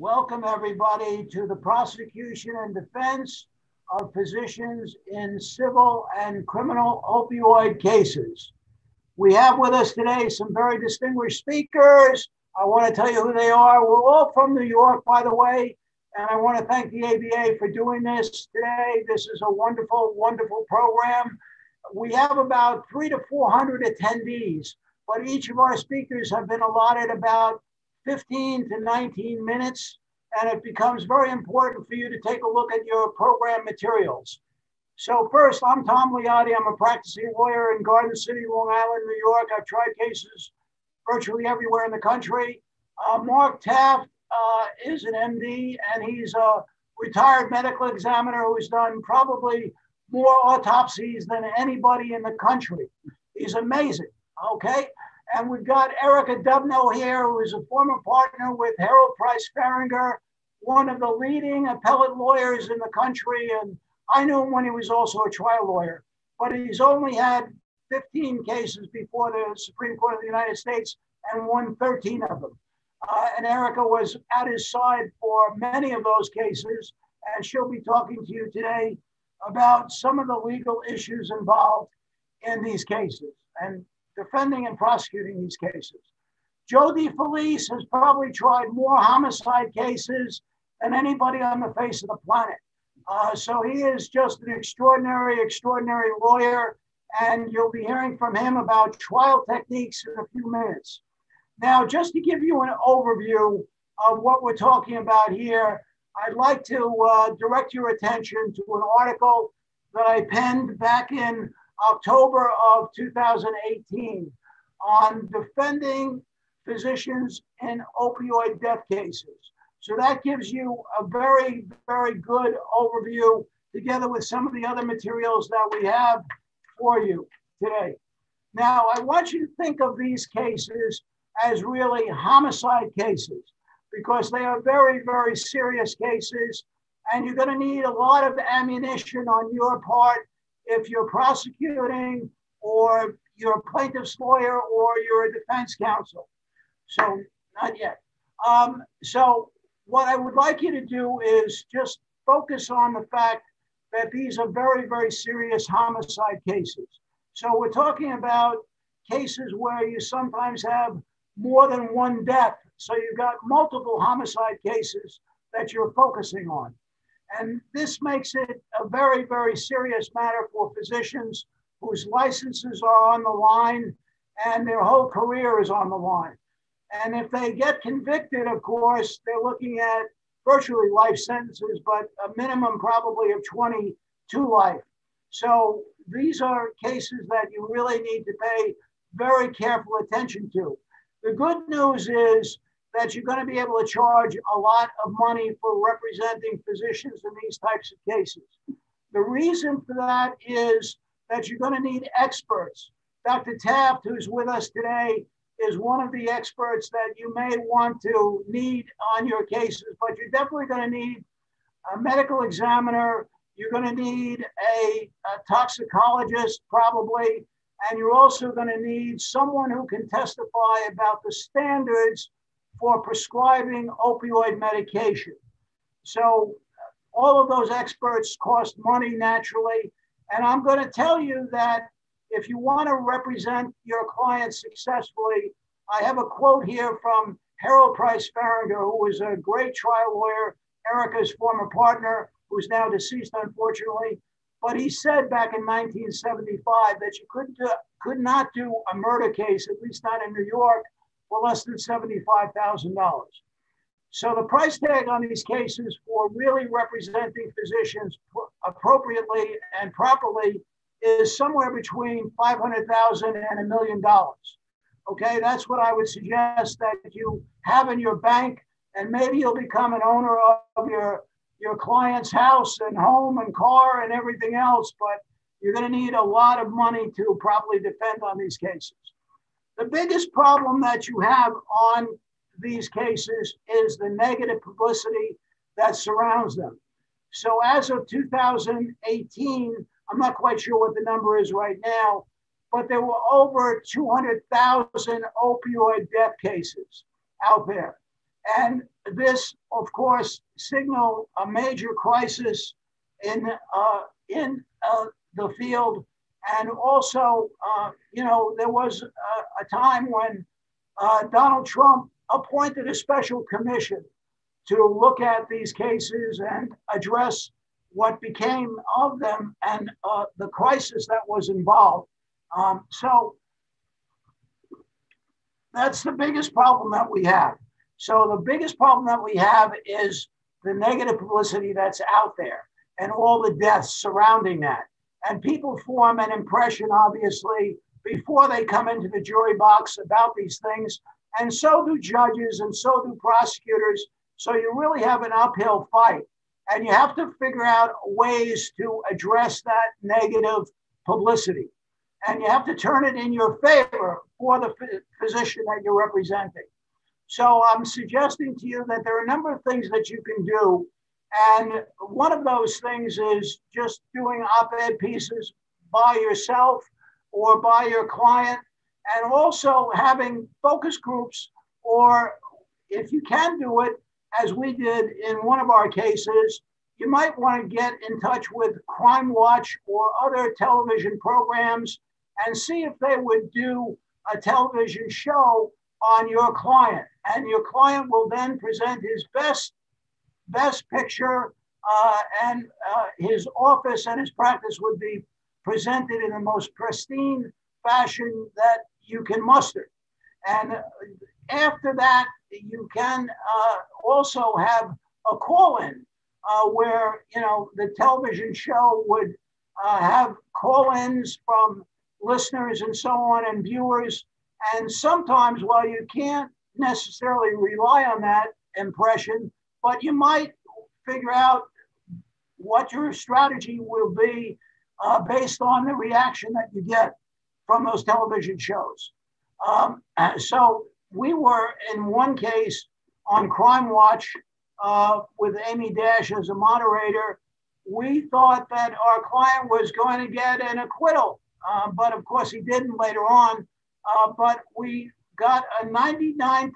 Welcome, everybody, to the prosecution and defense of physicians in civil and criminal opioid cases. We have with us today some very distinguished speakers. I want to tell you who they are. We're all from New York, by the way, and I want to thank the ABA for doing this today. This is a wonderful, wonderful program. We have about three to 400 attendees, but each of our speakers have been allotted about 15 to 19 minutes, and it becomes very important for you to take a look at your program materials. So first, I'm Tom Liotti. I'm a practicing lawyer in Garden City, Long Island, New York. I've tried cases virtually everywhere in the country. Uh, Mark Taff uh, is an MD, and he's a retired medical examiner who's done probably more autopsies than anybody in the country. He's amazing, okay? And we've got Erica Dubno here, who is a former partner with Harold Price Fahringer, one of the leading appellate lawyers in the country. And I knew him when he was also a trial lawyer, but he's only had 15 cases before the Supreme Court of the United States and won 13 of them. Uh, and Erica was at his side for many of those cases, and she'll be talking to you today about some of the legal issues involved in these cases. And defending and prosecuting these cases. Joe DeFelice has probably tried more homicide cases than anybody on the face of the planet. Uh, so he is just an extraordinary, extraordinary lawyer, and you'll be hearing from him about trial techniques in a few minutes. Now, just to give you an overview of what we're talking about here, I'd like to uh, direct your attention to an article that I penned back in October of 2018 on defending physicians in opioid death cases. So that gives you a very, very good overview together with some of the other materials that we have for you today. Now, I want you to think of these cases as really homicide cases because they are very, very serious cases. And you're going to need a lot of ammunition on your part if you're prosecuting or you're a plaintiff's lawyer or you're a defense counsel. So, not yet. Um, so, what I would like you to do is just focus on the fact that these are very, very serious homicide cases. So, we're talking about cases where you sometimes have more than one death. So, you've got multiple homicide cases that you're focusing on. And this makes it a very, very serious matter for physicians whose licenses are on the line and their whole career is on the line. And if they get convicted, of course, they're looking at virtually life sentences, but a minimum probably of 20 to life. So these are cases that you really need to pay very careful attention to. The good news is that you're going to be able to charge a lot of money for representing physicians in these types of cases. The reason for that is that you're going to need experts. Dr. Taff, who's with us today, is one of the experts that you may want to need on your cases, but you're definitely going to need a medical examiner. You're going to need a, a toxicologist, probably, and you're also going to need someone who can testify about the standards for prescribing opioid medication. So, all of those experts cost money naturally. And I'm going to tell you that if you want to represent your clients successfully, I have a quote here from Harold Price Fahringer, who was a great trial lawyer, Erica's former partner, who's now deceased, unfortunately. But he said back in 1975 that you couldn't do, could not do a murder case, at least not in New York, for less than $75,000. So the price tag on these cases for really representing physicians appropriately and properly is somewhere between 500,000 and a million dollars. Okay, that's what I would suggest that you have in your bank, and maybe you'll become an owner of your your client's house and home and car and everything else, but you're going to need a lot of money to properly defend on these cases. The biggest problem that you have on these cases is the negative publicity that surrounds them. So, as of 2018, I'm not quite sure what the number is right now, but there were over 200,000 opioid death cases out there. And this, of course, signaled a major crisis in, uh, in uh, the field. And also, uh, you know, there was a, a time when uh, Donald Trump appointed a special commission to look at these cases and address what became of them and uh, the crisis that was involved. Um, so that's the biggest problem that we have. So the biggest problem that we have is the negative publicity that's out there and all the deaths surrounding that. And people form an impression, obviously, before they come into the jury box about these things. And so do judges and so do prosecutors. So you really have an uphill fight. And you have to figure out ways to address that negative publicity. And you have to turn it in your favor for the position that you're representing. So I'm suggesting to you that there are a number of things that you can do. And one of those things is just doing op ed pieces by yourself or by your client, and also having focus groups, or if you can do it, as we did in one of our cases, you might want to get in touch with Crime Watch or other television programs and see if they would do a television show on your client. And your client will then present his best, best picture, uh, and uh, his office and his practice would be presented in the most pristine fashion that you can muster. And after that, you can uh, also have a call in uh, where, you know, the television show would uh, have call ins from listeners and so on and viewers. And sometimes, while you can't necessarily rely on that impression, but you might figure out what your strategy will be uh, based on the reaction that you get from those television shows. Um, so we were in one case on Crime Watch uh, with Amy Dash as a moderator. We thought that our client was going to get an acquittal, uh, but of course he didn't later on. Uh, but we got a 99%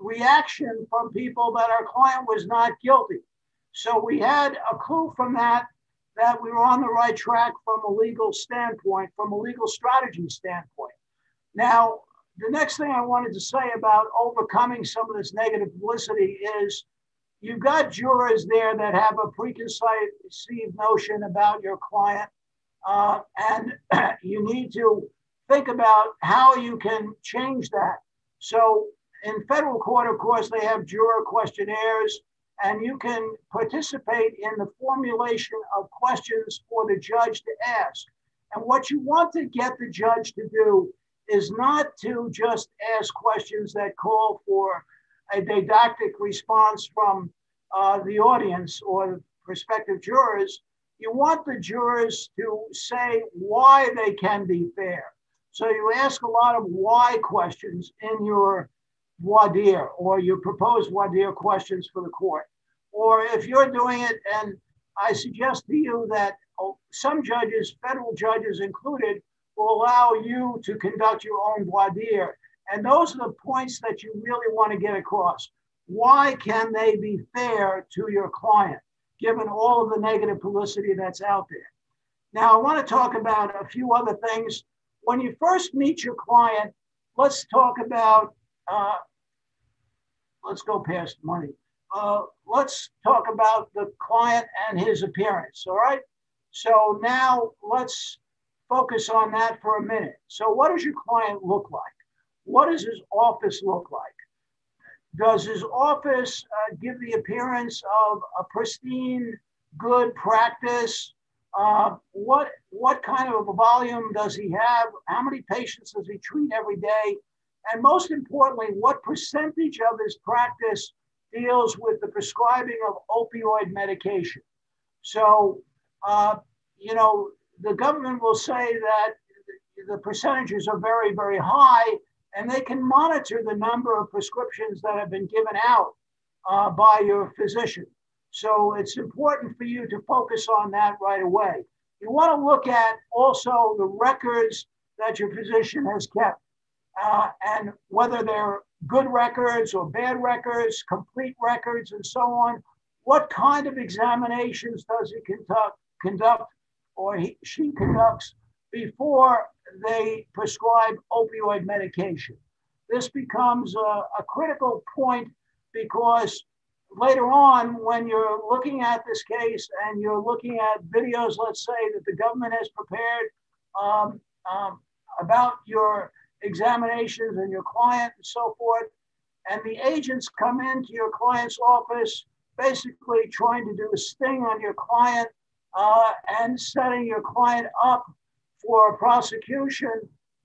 reaction from people that our client was not guilty. So we had a clue from that that we were on the right track from a legal standpoint, from a legal strategy standpoint. Now, the next thing I wanted to say about overcoming some of this negative publicity is you've got jurors there that have a preconceived notion about your client, uh, and you need to think about how you can change that. So, in federal court, of course, they have juror questionnaires and you can participate in the formulation of questions for the judge to ask. And what you want to get the judge to do is not to just ask questions that call for a didactic response from uh, the audience or prospective jurors. You want the jurors to say why they can be fair. So you ask a lot of why questions in your voir dire or you propose voir dire questions for the court. Or if you're doing it, and I suggest to you that oh, some judges, federal judges included, will allow you to conduct your own voir dire. And those are the points that you really want to get across. Why can they be fair to your client, given all of the negative publicity that's out there? Now, I want to talk about a few other things. When you first meet your client, let's talk about uh, let's go past money. Uh, let's talk about the client and his appearance. All right. So now let's focus on that for a minute. So, what does your client look like? What does his office look like? Does his office uh, give the appearance of a pristine, good practice? Uh, what what kind of a volume does he have? How many patients does he treat every day? And most importantly, what percentage of his practice deals with the prescribing of opioid medication? So, uh, you know, the government will say that the percentages are very, very high, and they can monitor the number of prescriptions that have been given out uh, by your physician. So it's important for you to focus on that right away. You want to look at also the records that your physician has kept uh, and whether they're good records or bad records, complete records, and so on. What kind of examinations does he conduct, conduct or he, she conducts before they prescribe opioid medication? This becomes a, a critical point because later on, when you're looking at this case and you're looking at videos, let's say that the government has prepared um, um, about your examinations and your client and so forth, and the agents come into your client's office basically trying to do a sting on your client uh, and setting your client up for prosecution,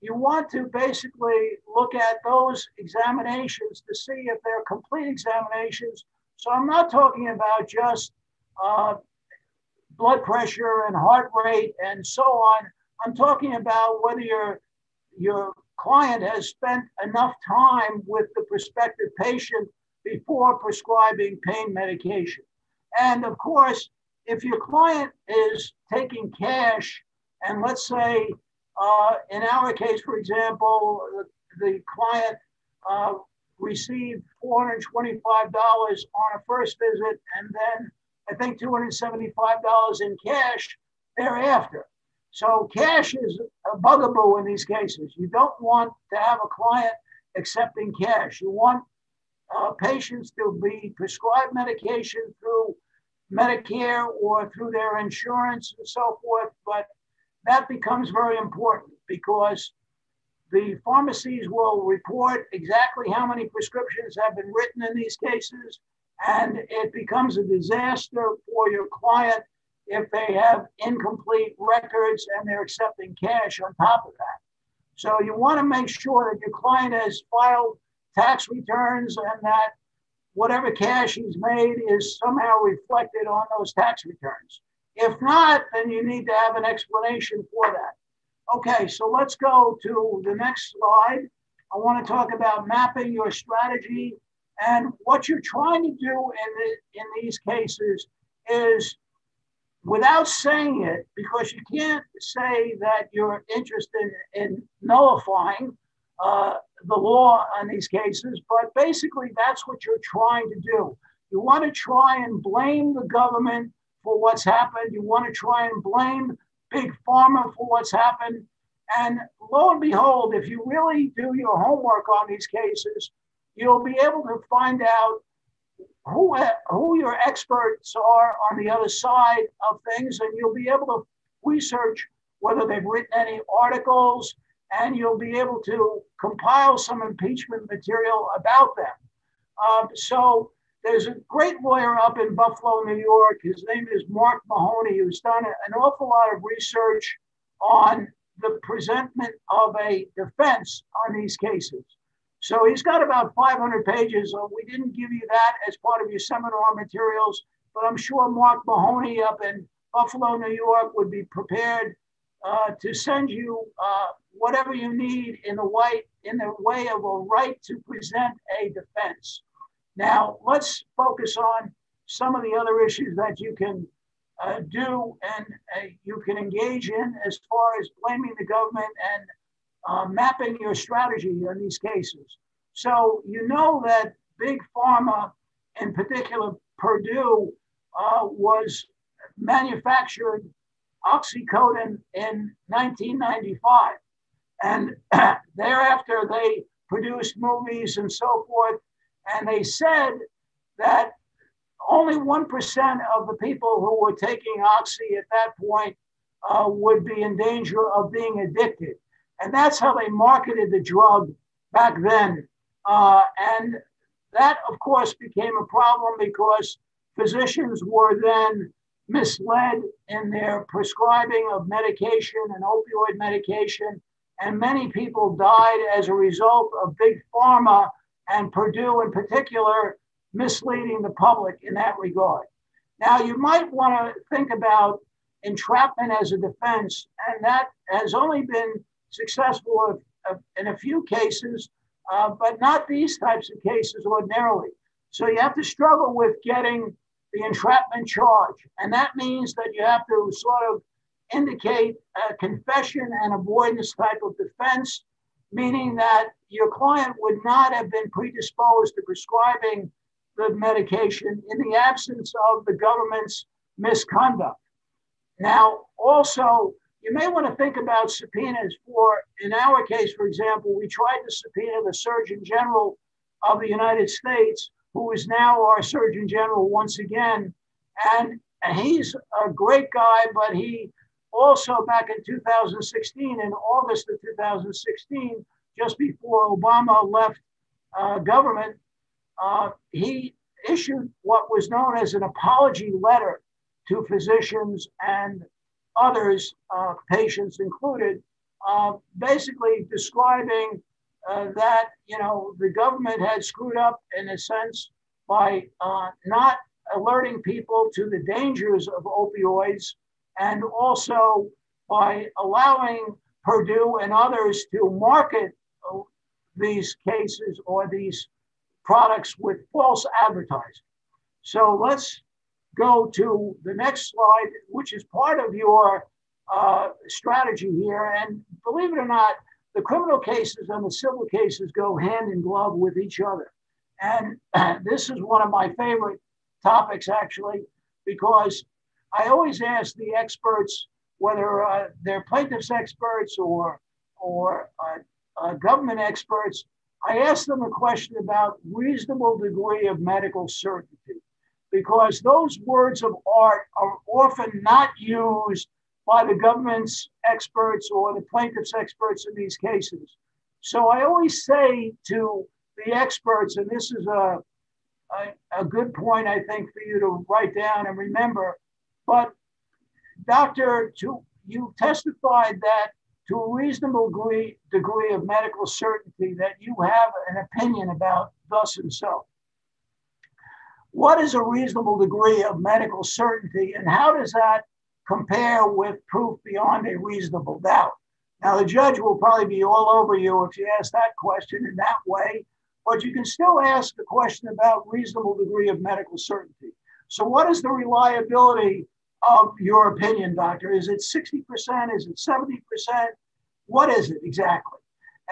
you want to basically look at those examinations to see if they're complete examinations. So I'm not talking about just uh, blood pressure and heart rate and so on. I'm talking about whether your your client has spent enough time with the prospective patient before prescribing pain medication. And of course, if your client is taking cash, and let's say uh, in our case, for example, the, client uh, received $425 on a first visit and then I think $275 in cash thereafter. So cash is a bugaboo in these cases. You don't want to have a client accepting cash. You want uh, patients to be prescribed medication through Medicare or through their insurance and so forth. But that becomes very important because the pharmacies will report exactly how many prescriptions have been written in these cases, and it becomes a disaster for your client if they have incomplete records and they're accepting cash on top of that. So you want to make sure that your client has filed tax returns and that whatever cash he's made is somehow reflected on those tax returns. If not, then you need to have an explanation for that. Okay, so let's go to the next slide. I want to talk about mapping your strategy. And what you're trying to do in, the, in these cases is without saying it, because you can't say that you're interested in nullifying uh, the law on these cases, but basically that's what you're trying to do. You want to try and blame the government for what's happened. You want to try and blame Big Pharma for what's happened. And lo and behold, if you really do your homework on these cases, you'll be able to find out who, who your experts are on the other side of things, and you'll be able to research whether they've written any articles, and you'll be able to compile some impeachment material about them. Um, so there's a great lawyer up in Buffalo, New York. His name is Mark Mahoney, who's done an awful lot of research on the presentment of a defense on these cases. So he's got about 500 pages. we didn't give you that as part of your seminar materials, but I'm sure Mark Mahoney up in Buffalo, New York would be prepared uh, to send you uh, whatever you need in the way in the way of a right to present a defense. Now let's focus on some of the other issues that you can uh, do and uh, you can engage in as far as blaming the government and uh, mapping your strategy in these cases. So you know that big pharma, in particular Purdue, uh, was manufactured oxycodone in 1995, and thereafter they produced movies and so forth. And they said that only 1% of the people who were taking oxy at that point uh, would be in danger of being addicted. And that's how they marketed the drug back then. Uh, and that, of course, became a problem because physicians were then misled in their prescribing of medication and opioid medication. And many people died as a result of big pharma and Purdue in particular misleading the public in that regard. Now, you might want to think about entrapment as a defense, and that has only been successful in a few cases, uh, but not these types of cases ordinarily. So you have to struggle with getting the entrapment charge, and that means that you have to sort of indicate a confession and avoidance type of defense meaning that your client would not have been predisposed to prescribing the medication in the absence of the government's misconduct. Now, also, you may want to think about subpoenas for, in our case, for example, we tried to subpoena the Surgeon General of the United States, who is now our Surgeon General once again. And he's a great guy, but he also, back in 2016, in August of 2016, just before Obama left uh, government, uh, he issued what was known as an apology letter to physicians and others, uh, patients included, uh, basically describing uh, that you know the government had screwed up in a sense by uh, not alerting people to the dangers of opioids and also by allowing Purdue and others to market uh, these cases or these products with false advertising. So let's go to the next slide, which is part of your uh, strategy here. And believe it or not, the criminal cases and the civil cases go hand in glove with each other. And this is one of my favorite topics, actually, because I always ask the experts, whether uh, they're plaintiffs experts or, or uh, uh, government experts, I ask them a question about reasonable degree of medical certainty because those words of art are often not used by the government's experts or the plaintiff's experts in these cases. So I always say to the experts, and this is a, a, a good point, I think, for you to write down and remember, but Doctor, to, you testified that to a reasonable degree, degree of medical certainty that you have an opinion about thus and so. What is a reasonable degree of medical certainty, and how does that compare with proof beyond a reasonable doubt? Now, the judge will probably be all over you if you ask that question in that way, but you can still ask the question about reasonable degree of medical certainty. So, what is the reliability of your opinion, doctor? Is it 60%? Is it 70%? What is it exactly?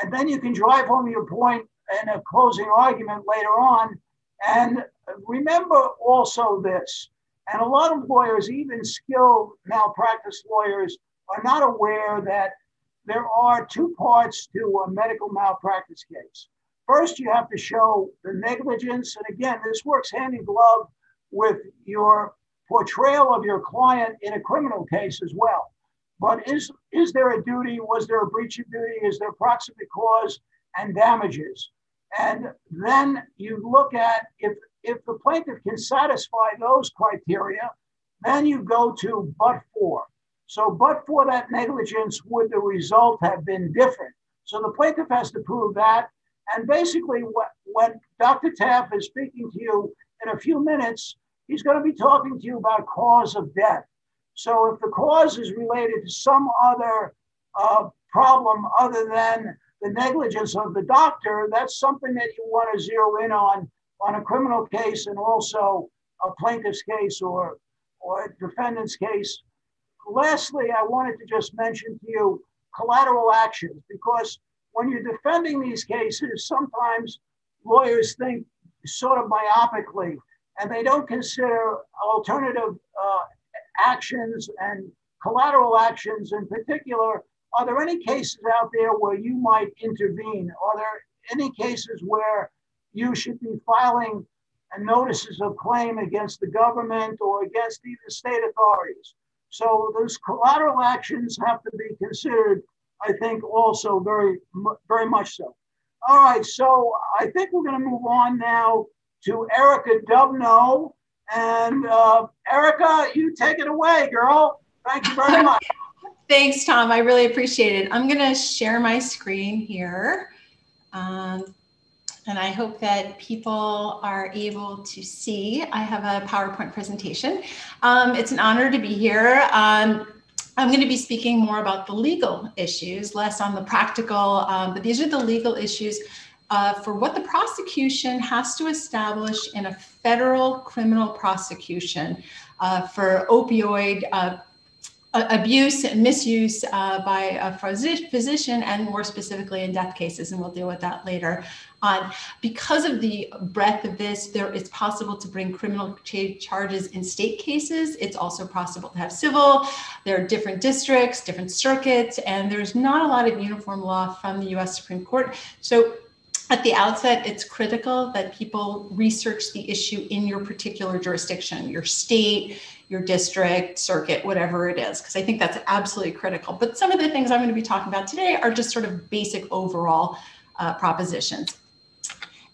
And then you can drive home your point in a closing argument later on and remember also this, and a lot of lawyers, even skilled malpractice lawyers, are not aware that there are two parts to a medical malpractice case. First, you have to show the negligence. And again, this works hand in glove with your portrayal of your client in a criminal case as well. But is, is there a duty? Was there a breach of duty? Is there proximate cause and damages? And then you look at if, if the plaintiff can satisfy those criteria, then you go to but for. So, but for that negligence, would the result have been different? So the plaintiff has to prove that. And basically, what, when Dr. Taff is speaking to you in a few minutes, he's going to be talking to you about cause of death. So if the cause is related to some other uh, problem other than the negligence of the doctor, that's something that you want to zero in on on a criminal case and also a plaintiff's case or or a defendant's case. Lastly, I wanted to just mention to you collateral actions because when you're defending these cases, sometimes lawyers think sort of myopically and they don't consider alternative uh, actions and collateral actions in particular are there any cases out there where you might intervene? Are there any cases where you should be filing notices of claim against the government or against even state authorities? So those collateral actions have to be considered, I think, also very, very much so. All right, so I think we're going to move on now to Erica Dubno. And uh, Erica, you take it away, girl. Thank you very much. Thanks, Tom. I really appreciate it. I'm going to share my screen here. Um, and I hope that people are able to see. I have a PowerPoint presentation. Um, it's an honor to be here. Um, I'm going to be speaking more about the legal issues, less on the practical, um, but these are the legal issues uh, for what the prosecution has to establish in a federal criminal prosecution uh, for opioid uh, abuse and misuse uh, by a physician and more specifically in death cases and we'll deal with that later because of the breadth of this there it's possible to bring criminal charges in state cases it's also possible to have civil there are different districts different circuits and there's not a lot of uniform law from the us supreme court so at the outset, it's critical that people research the issue in your particular jurisdiction, your state, your district, circuit, whatever it is, because I think that's absolutely critical. But some of the things I'm going to be talking about today are just sort of basic overall uh, propositions.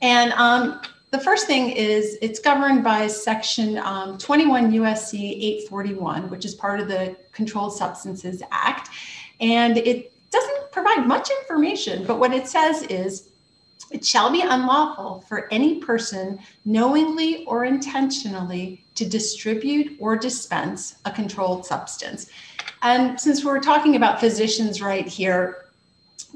And um, the first thing is it's governed by section um, 21 USC 841, which is part of the Controlled Substances Act. And it doesn't provide much information, but what it says is it shall be unlawful for any person knowingly or intentionally to distribute or dispense a controlled substance. And since we're talking about physicians right here,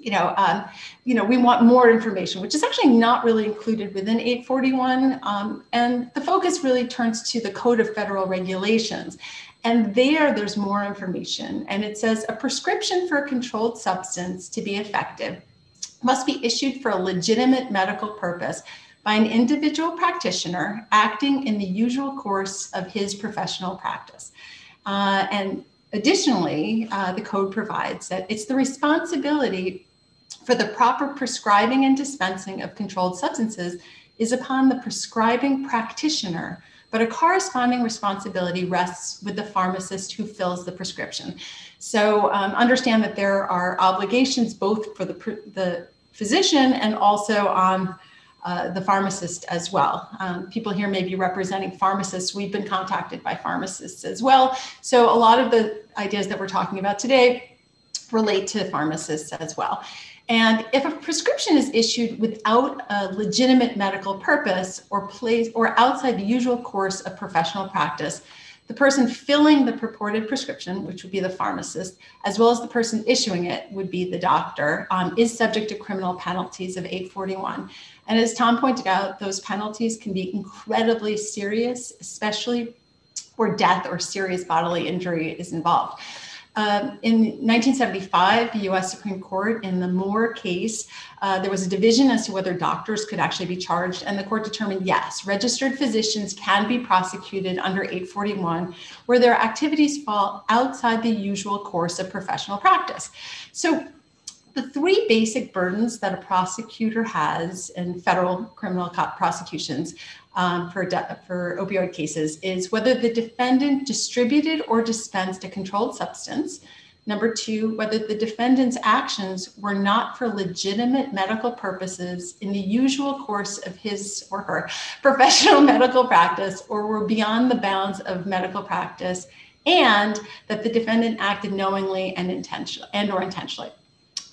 you know, um, you know, we want more information, which is actually not really included within 841. Um, and the focus really turns to the Code of Federal Regulations. And there, there's more information. And it says a prescription for a controlled substance to be effective must be issued for a legitimate medical purpose by an individual practitioner acting in the usual course of his professional practice. Uh, and additionally, uh, the code provides that it's the responsibility for the proper prescribing and dispensing of controlled substances is upon the prescribing practitioner, but a corresponding responsibility rests with the pharmacist who fills the prescription. So um, understand that there are obligations both for the, the physician and also on uh, the pharmacist as well. Um, people here may be representing pharmacists. We've been contacted by pharmacists as well. So a lot of the ideas that we're talking about today relate to pharmacists as well. And if a prescription is issued without a legitimate medical purpose or place or outside the usual course of professional practice, the person filling the purported prescription, which would be the pharmacist, as well as the person issuing it would be the doctor, um, is subject to criminal penalties of 841. And as Tom pointed out, those penalties can be incredibly serious, especially where death or serious bodily injury is involved. Um, in 1975, the US Supreme Court, in the Moore case, uh, there was a division as to whether doctors could actually be charged, and the court determined yes, registered physicians can be prosecuted under 841 where their activities fall outside the usual course of professional practice. So the three basic burdens that a prosecutor has in federal criminal prosecutions um, for, for opioid cases is whether the defendant distributed or dispensed a controlled substance. Number two, whether the defendant's actions were not for legitimate medical purposes in the usual course of his or her professional medical practice or were beyond the bounds of medical practice, and that the defendant acted knowingly and intentionally and or intentionally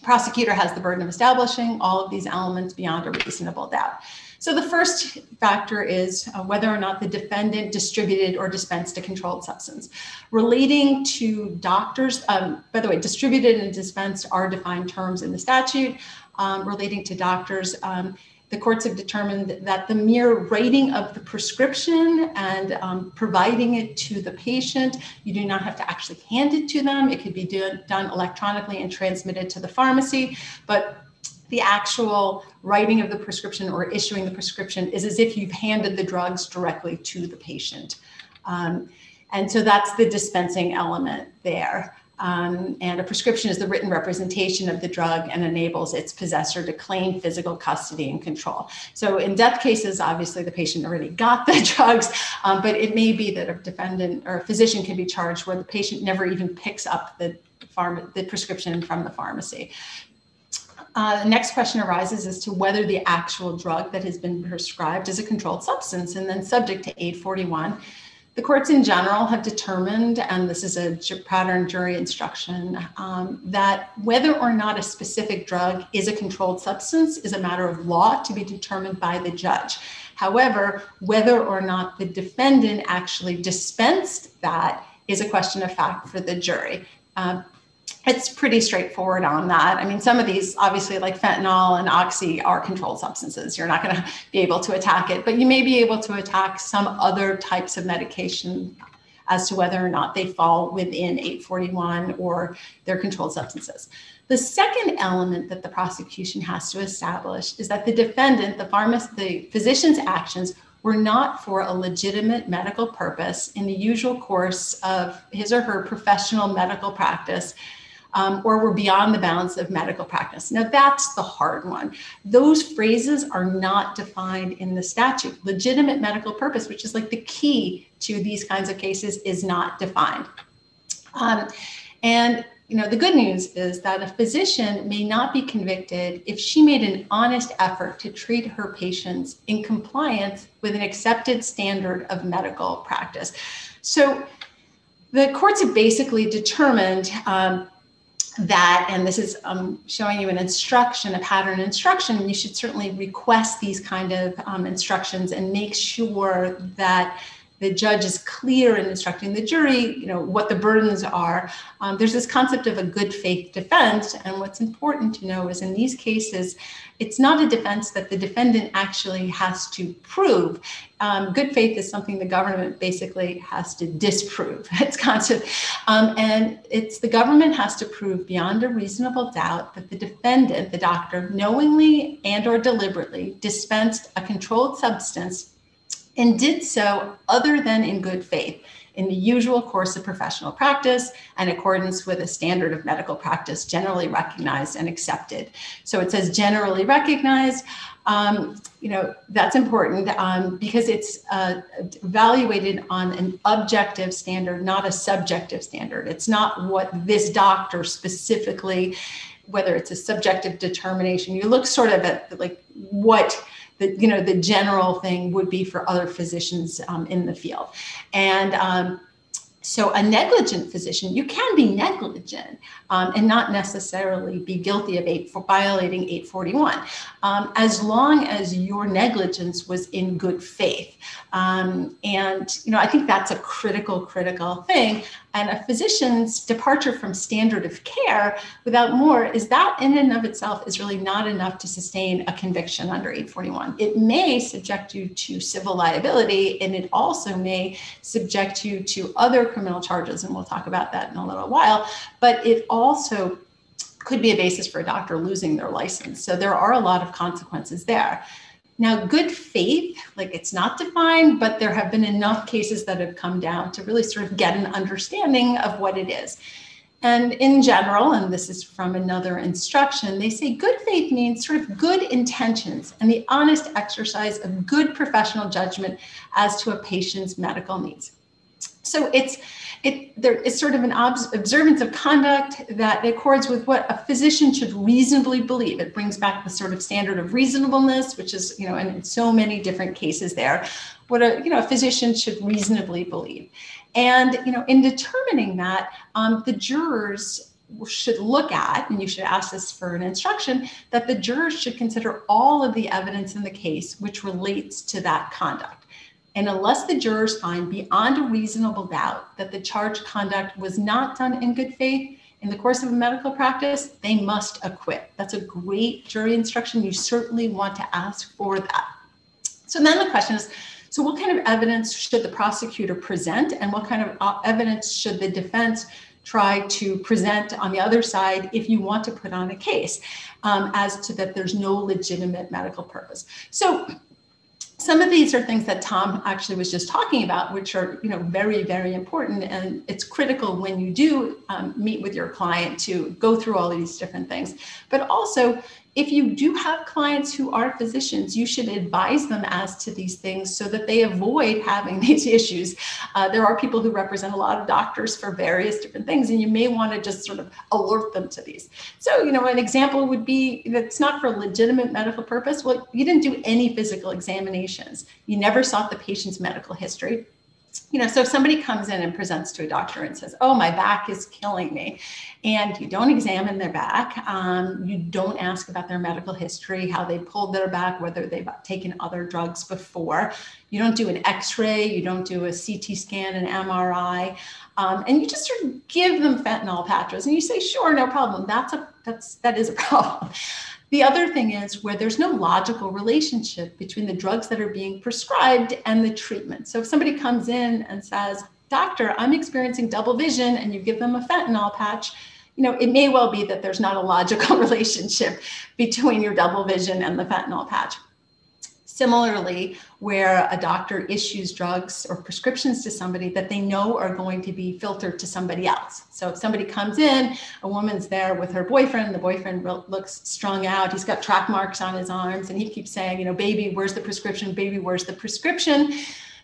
prosecutor has the burden of establishing all of these elements beyond a reasonable doubt. So the first factor is uh, whether or not the defendant distributed or dispensed a controlled substance. Relating to doctors, um, by the way, distributed and dispensed are defined terms in the statute. Um, relating to doctors, um, the courts have determined that the mere writing of the prescription and um, providing it to the patient, you do not have to actually hand it to them. It could be do, done electronically and transmitted to the pharmacy. But the actual writing of the prescription or issuing the prescription is as if you've handed the drugs directly to the patient. Um, and so that's the dispensing element there. Um, and a prescription is the written representation of the drug and enables its possessor to claim physical custody and control. So in death cases, obviously the patient already got the drugs, um, but it may be that a defendant or a physician can be charged where the patient never even picks up the, pharma, the prescription from the pharmacy. Uh, the next question arises as to whether the actual drug that has been prescribed is a controlled substance and then subject to 841 the courts in general have determined, and this is a pattern jury instruction, um, that whether or not a specific drug is a controlled substance is a matter of law to be determined by the judge. However, whether or not the defendant actually dispensed that is a question of fact for the jury. Uh, it's pretty straightforward on that. I mean, some of these, obviously, like fentanyl and oxy, are controlled substances. You're not going to be able to attack it, but you may be able to attack some other types of medication as to whether or not they fall within 841 or their controlled substances. The second element that the prosecution has to establish is that the defendant, the pharmacist, the physician's actions were not for a legitimate medical purpose in the usual course of his or her professional medical practice. Um, or were beyond the bounds of medical practice. Now, that's the hard one. Those phrases are not defined in the statute. Legitimate medical purpose, which is like the key to these kinds of cases, is not defined. Um, and you know, the good news is that a physician may not be convicted if she made an honest effort to treat her patients in compliance with an accepted standard of medical practice. So the courts have basically determined um, that, and this is um, showing you an instruction, a pattern instruction, you should certainly request these kind of um, instructions and make sure that the judge is clear in instructing the jury, you know, what the burdens are. Um, there's this concept of a good faith defense, and what's important to know is in these cases, it's not a defense that the defendant actually has to prove. Um, good faith is something the government basically has to disprove. It's constant, um, and it's the government has to prove beyond a reasonable doubt that the defendant, the doctor, knowingly and or deliberately dispensed a controlled substance and did so other than in good faith in the usual course of professional practice and accordance with a standard of medical practice generally recognized and accepted. So it says generally recognized. Um, you know, that's important um, because it's uh, evaluated on an objective standard, not a subjective standard. It's not what this doctor specifically, whether it's a subjective determination. You look sort of at like what the you know the general thing would be for other physicians um, in the field. And um, so a negligent physician you can be negligent um, and not necessarily be guilty of eight for violating 841 um, as long as your negligence was in good faith. Um, and you know i think that's a critical critical thing and a physician's departure from standard of care without more is that in and of itself is really not enough to sustain a conviction under 841 it may subject you to civil liability and it also may subject you to other criminal charges and we'll talk about that in a little while but it also could be a basis for a doctor losing their license. So there are a lot of consequences there now, good faith, like it's not defined, but there have been enough cases that have come down to really sort of get an understanding of what it is. And in general, and this is from another instruction, they say good faith means sort of good intentions and the honest exercise of good professional judgment as to a patient's medical needs. So it's it there is sort of an observance of conduct that accords with what a physician should reasonably believe. It brings back the sort of standard of reasonableness, which is you know in so many different cases there, what a you know a physician should reasonably believe, and you know in determining that, um, the jurors should look at, and you should ask this for an instruction, that the jurors should consider all of the evidence in the case which relates to that conduct. And unless the jurors find beyond a reasonable doubt that the charged conduct was not done in good faith in the course of a medical practice, they must acquit. That's a great jury instruction. You certainly want to ask for that. So then the question is so, what kind of evidence should the prosecutor present, and what kind of uh, evidence should the defense try to present on the other side if you want to put on a case um, as to that there's no legitimate medical purpose? So, some of these are things that Tom actually was just talking about, which are you know very very important, and it's critical when you do um, meet with your client to go through all these different things. But also, if you do have clients who are physicians, you should advise them as to these things so that they avoid having these issues. Uh, there are people who represent a lot of doctors for various different things, and you may want to just sort of alert them to these. So, you know, an example would be that's not for legitimate medical purpose. Well, you didn't do any physical examinations, you never sought the patient's medical history you know, so if somebody comes in and presents to a doctor and says, "Oh, my back is killing me," and you don't examine their back, um, you don't ask about their medical history, how they pulled their back, whether they've taken other drugs before, you don't do an X-ray, you don't do a CT scan, an MRI, um, and you just sort of give them fentanyl patches, and you say, "Sure, no problem." That's a that's that is a problem. The other thing is where there's no logical relationship between the drugs that are being prescribed and the treatment. So if somebody comes in and says, doctor, I'm experiencing double vision, and you give them a fentanyl patch, you know, it may well be that there's not a logical relationship between your double vision and the fentanyl patch. Similarly, where a doctor issues drugs or prescriptions to somebody that they know are going to be filtered to somebody else. So if somebody comes in, a woman's there with her boyfriend, the boyfriend looks strung out, he's got track marks on his arms, and he keeps saying, you know, baby, where's the prescription? Baby, where's the prescription?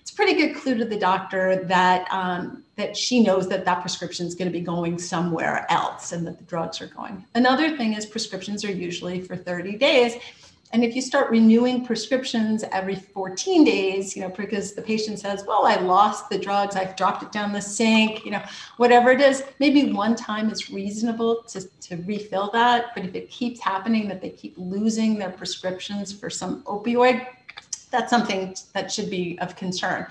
It's a pretty good clue to the doctor that um, that she knows that that prescription is going to be going somewhere else and that the drugs are going. Another thing is prescriptions are usually for 30 days and if you start renewing prescriptions every 14 days, you know, because the patient says, well, I lost the drugs, I've dropped it down the sink, you know, whatever it is, maybe one time is reasonable to, to refill that. But if it keeps happening that they keep losing their prescriptions for some opioid, that's something that should be of concern.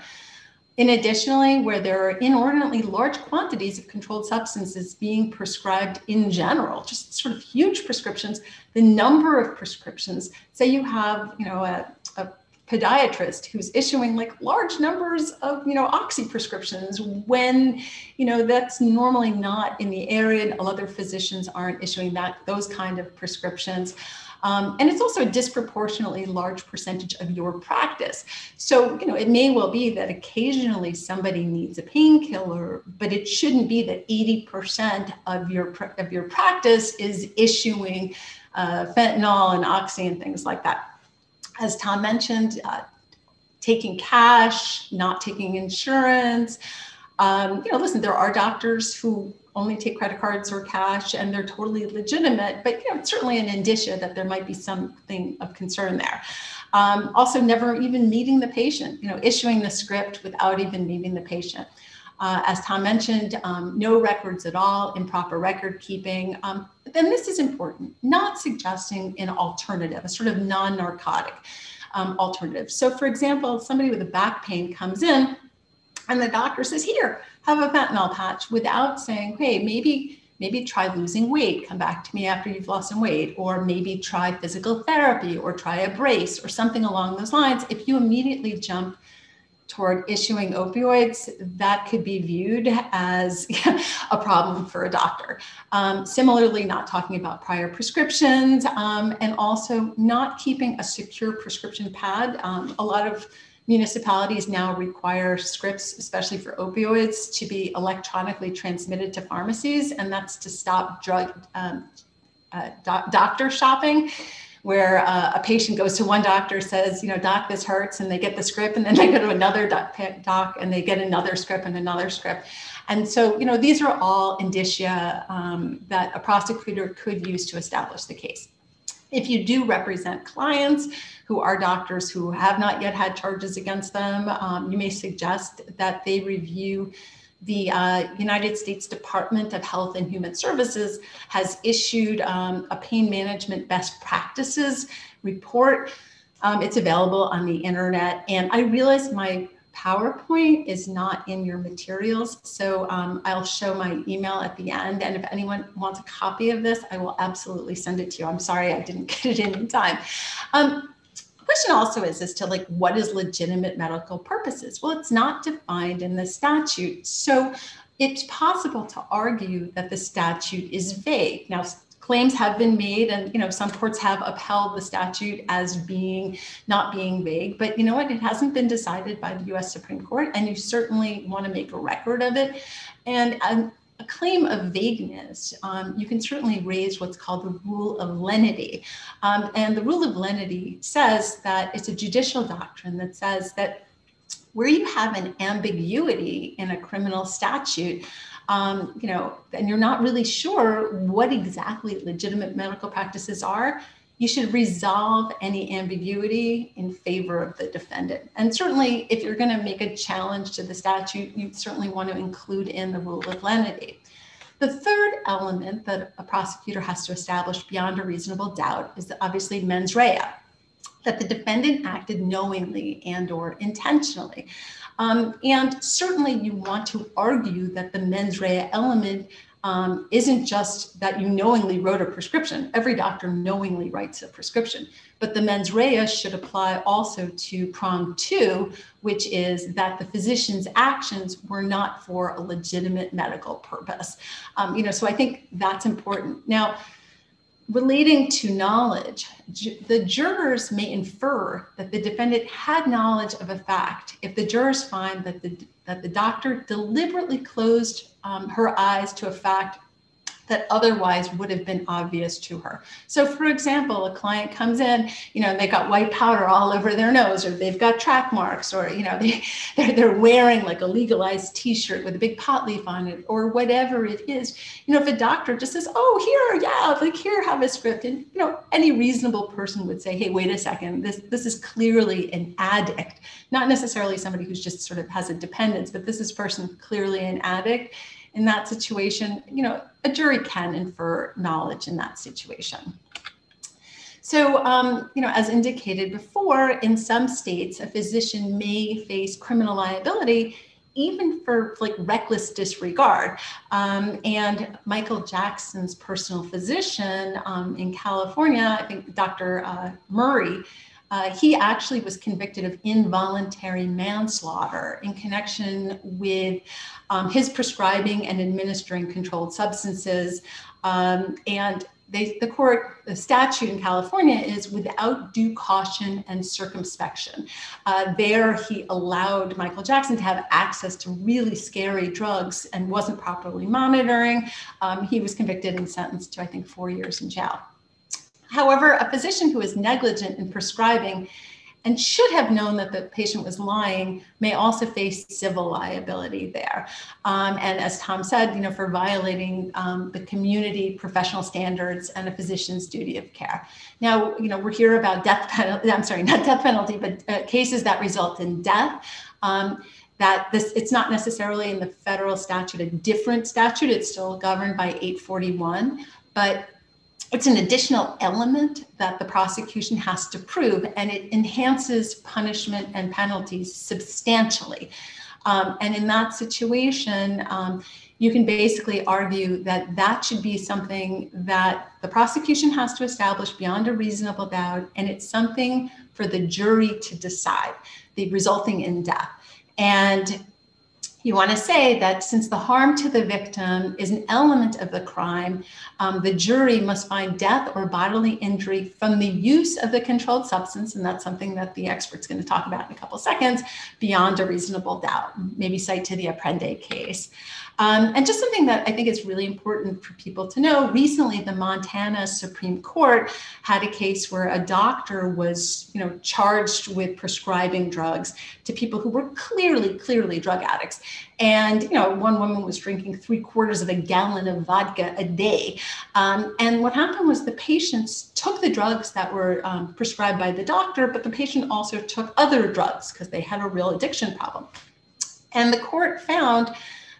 In additionally, where there are inordinately large quantities of controlled substances being prescribed in general, just sort of huge prescriptions, the number of prescriptions, say you have, you know, a, a podiatrist who's issuing like large numbers of you know oxy prescriptions when you know that's normally not in the area and other physicians aren't issuing that those kind of prescriptions um, and it's also a disproportionately large percentage of your practice. So, you know, it may well be that occasionally somebody needs a painkiller, but it shouldn't be that 80% of your, of your practice is issuing uh, fentanyl and oxy and things like that. As Tom mentioned, uh, taking cash, not taking insurance. Um, you know, listen, there are doctors who only take credit cards or cash and they're totally legitimate, but you know, certainly an indicia that there might be something of concern there. Um, also, never even meeting the patient, you know, issuing the script without even meeting the patient. Uh, as Tom mentioned, um, no records at all, improper record keeping. Um, but then this is important, not suggesting an alternative, a sort of non narcotic um, alternative. So, for example, somebody with a back pain comes in and the doctor says, Here, have a fentanyl patch without saying, hey, maybe maybe try losing weight. Come back to me after you've lost some weight or maybe try physical therapy or try a brace or something along those lines. If you immediately jump toward issuing opioids that could be viewed as a problem for a doctor. Um, similarly not talking about prior prescriptions um, and also not keeping a secure prescription pad. Um, a lot of municipalities now require scripts, especially for opioids, to be electronically transmitted to pharmacies, and that's to stop drug um, uh, doc- doctor shopping. Where uh, a patient goes to one doctor, says, you know, doc, this hurts, and they get the script, and then they go to another doc, doc and they get another script and another script. And so, you know, these are all indicia um, that a prosecutor could use to establish the case. If you do represent clients who are doctors who have not yet had charges against them, um, you may suggest that they review the uh, United States Department of Health and Human Services has issued um, a pain management best practices report. Um, it's available on the internet. And I realize my PowerPoint is not in your materials. So um, I'll show my email at the end. And if anyone wants a copy of this, I will absolutely send it to you. I'm sorry I didn't get it in in time. Question also is as to like what is legitimate medical purposes? Well, it's not defined in the statute. So it's possible to argue that the statute is vague. Now, claims have been made and you know some courts have upheld the statute as being not being vague but you know what it hasn't been decided by the US Supreme Court and you certainly want to make a record of it and um, a claim of vagueness, um, you can certainly raise what's called the rule of lenity. Um, and the rule of lenity says that it's a judicial doctrine that says that where you have an ambiguity in a criminal statute, um, you know, and you're not really sure what exactly legitimate medical practices are, you should resolve any ambiguity in favor of the defendant. And certainly, if you're going to make a challenge to the statute, you certainly want to include in the rule of lenity. The third element that a prosecutor has to establish beyond a reasonable doubt is obviously mens rea, that the defendant acted knowingly and or intentionally. Um, and certainly you want to argue that the mens rea element um, isn't just that you knowingly wrote a prescription. Every doctor knowingly writes a prescription, but the mens rea should apply also to prong two, which is that the physician's actions were not for a legitimate medical purpose. Um, you know, so I think that's important. Now, relating to knowledge, the jurors may infer that the defendant had knowledge of a fact if the jurors find that the that the doctor deliberately closed um, her eyes to a fact that otherwise would have been obvious to her. So, for example, a client comes in, you know, they've got white powder all over their nose, or they've got track marks, or you know, they they're, they're wearing like a legalized T-shirt with a big pot leaf on it, or whatever it is. You know, if a doctor just says, "Oh, here, yeah, like here, have a script," and you know, any reasonable person would say, "Hey, wait a second, this this is clearly an addict, not necessarily somebody who's just sort of has a dependence, but this is person clearly an addict." In that situation, you know, a jury can infer knowledge in that situation. So, um, you know, as indicated before, in some states, a physician may face criminal liability even for like reckless disregard. Um, and Michael Jackson's personal physician um, in California, I think Dr. Uh, Murray, uh, he actually was convicted of involuntary manslaughter in connection with um, his prescribing and administering controlled substances. Um, and they, the court, the statute in California is without due caution and circumspection. Uh, there, he allowed Michael Jackson to have access to really scary drugs and wasn't properly monitoring. Um, he was convicted and sentenced to, I think, four years in jail. However, a physician who is negligent in prescribing and should have known that the patient was lying may also face civil liability there. Um, and as Tom said, you know, for violating um, the community professional standards and a physician's duty of care. Now, you know, we're here about death penalty. I'm sorry, not death penalty, but uh, cases that result in death. Um, that this it's not necessarily in the federal statute a different statute it's still governed by 841 but it's an additional element that the prosecution has to prove, and it enhances punishment and penalties substantially. Um, and in that situation, um, you can basically argue that that should be something that the prosecution has to establish beyond a reasonable doubt, and it's something for the jury to decide, the resulting in death. And you want to say that since the harm to the victim is an element of the crime, um, the jury must find death or bodily injury from the use of the controlled substance, and that's something that the expert's going to talk about in a couple seconds, beyond a reasonable doubt. Maybe cite to the Apprendi case. Um, and just something that I think is really important for people to know recently, the Montana Supreme Court had a case where a doctor was, you know, charged with prescribing drugs to people who were clearly, clearly drug addicts. And, you know, one woman was drinking three quarters of a gallon of vodka a day. Um, and what happened was the patients took the drugs that were um, prescribed by the doctor, but the patient also took other drugs because they had a real addiction problem. And the court found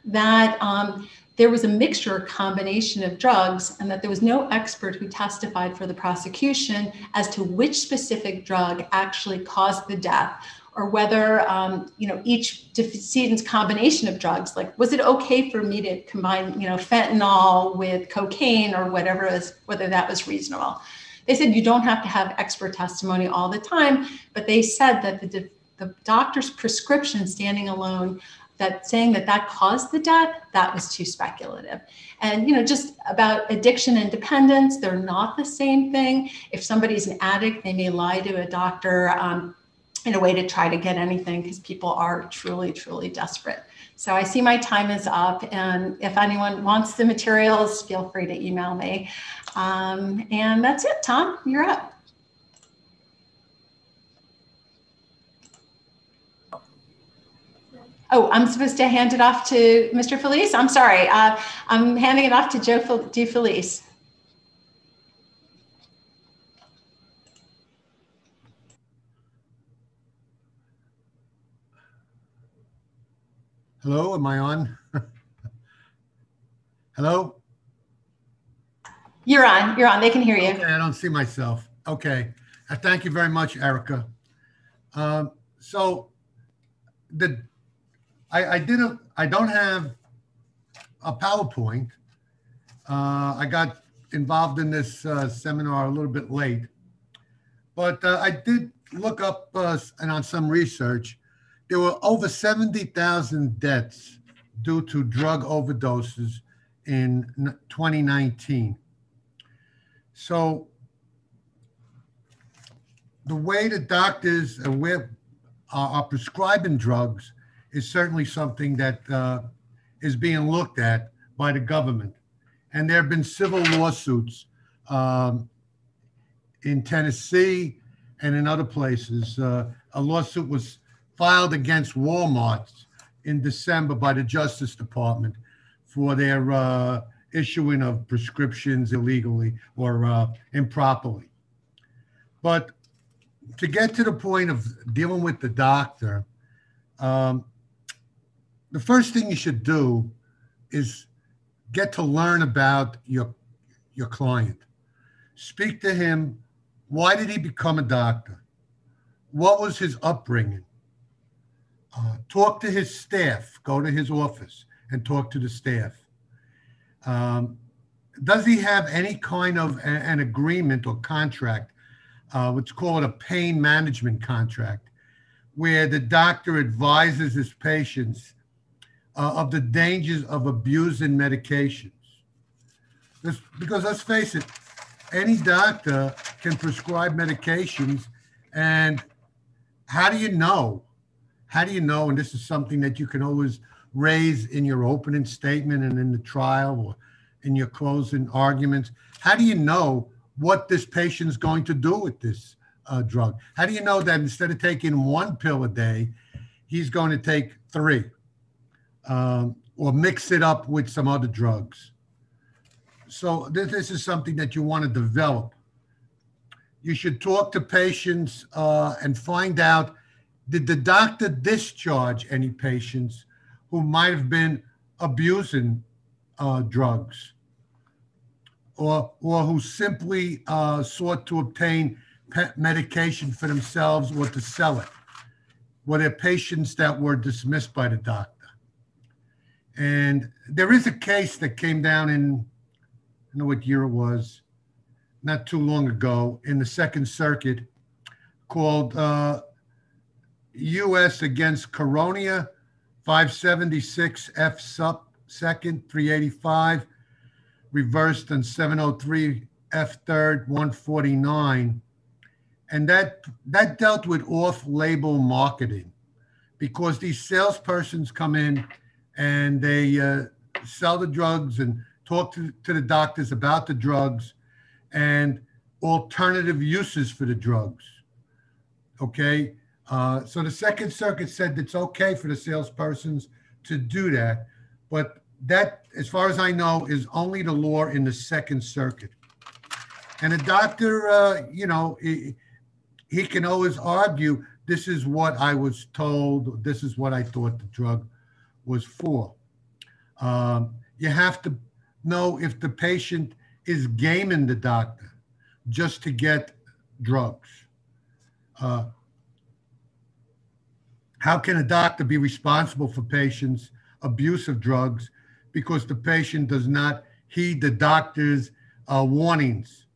that um, there was a mixture, combination of drugs, and that there was no expert who testified for the prosecution as to which specific drug actually caused the death or whether um, you know each decedent's combination of drugs like was it okay for me to combine you know fentanyl with cocaine or whatever is whether that was reasonable. They said you don't have to have expert testimony all the time but they said that the, the doctor's prescription standing alone that saying that that caused the death that was too speculative. And you know just about addiction and dependence they're not the same thing. If somebody's an addict they may lie to a doctor um, in a way to try to get anything because people are truly truly desperate. So i see my time is up and if anyone wants the materials feel free to email me. Um, and that's it tom you're up Oh, I'm supposed to hand it off to Mr. Felice? I'm sorry. Uh, I'm handing it off to Joe DeFelice. Hello, am I on? Hello? You're on, you're on. They can hear you. Okay, I don't see myself. Okay. Uh, thank you very much, Erica. Um, so the I, I didn't, I don't have a PowerPoint. Uh, I got involved in this uh, seminar a little bit late, but uh, I did look up uh, and on some research, there were over 70,000 deaths due to drug overdoses in 2019. So the way the doctors are, are prescribing drugs is certainly something that uh, is being looked at by the government. And there have been civil lawsuits um, in Tennessee and in other places. Uh, a lawsuit was filed against Walmart in December by the Justice Department for their uh, issuing of prescriptions illegally or uh, improperly. But to get to the point of dealing with the doctor, um, the first thing you should do is get to learn about your your client. Speak to him. Why did he become a doctor? What was his upbringing? Uh, talk to his staff. Go to his office and talk to the staff. Um, does he have any kind of a- an agreement or contract? Uh, what's called a pain management contract, where the doctor advises his patients uh, of the dangers of abusing medications. This- because let's face it, any doctor can prescribe medications, and how do you know? How do you know? And this is something that you can always raise in your opening statement and in the trial or in your closing arguments. How do you know what this patient's going to do with this uh, drug? How do you know that instead of taking one pill a day, he's going to take three? Um, or mix it up with some other drugs. So this, this is something that you want to develop. You should talk to patients uh, and find out did the doctor discharge any patients who might have been abusing uh, drugs or, or who simply uh, sought to obtain medication for themselves or to sell it? Were there patients that were dismissed by the doctor? And there is a case that came down in, I don't know what year it was, not too long ago, in the Second Circuit called uh, U.S. against Caronia, 576 F sup second, 385, reversed on 703 F third, 149. And that that dealt with off-label marketing because these salespersons come in and they uh, sell the drugs and talk to, to the doctors about the drugs and alternative uses for the drugs. Okay. Uh, so the Second Circuit said it's okay for the salespersons to do that, but that, as far as I know, is only the law in the Second Circuit. And a doctor, uh, you know, he, he can always argue this is what I was told, this is what I thought the drug was for. Um, you have to know if the patient is gaming the doctor just to get drugs. Uh, how can a doctor be responsible for patients' abuse of drugs because the patient does not heed the doctor's uh, warnings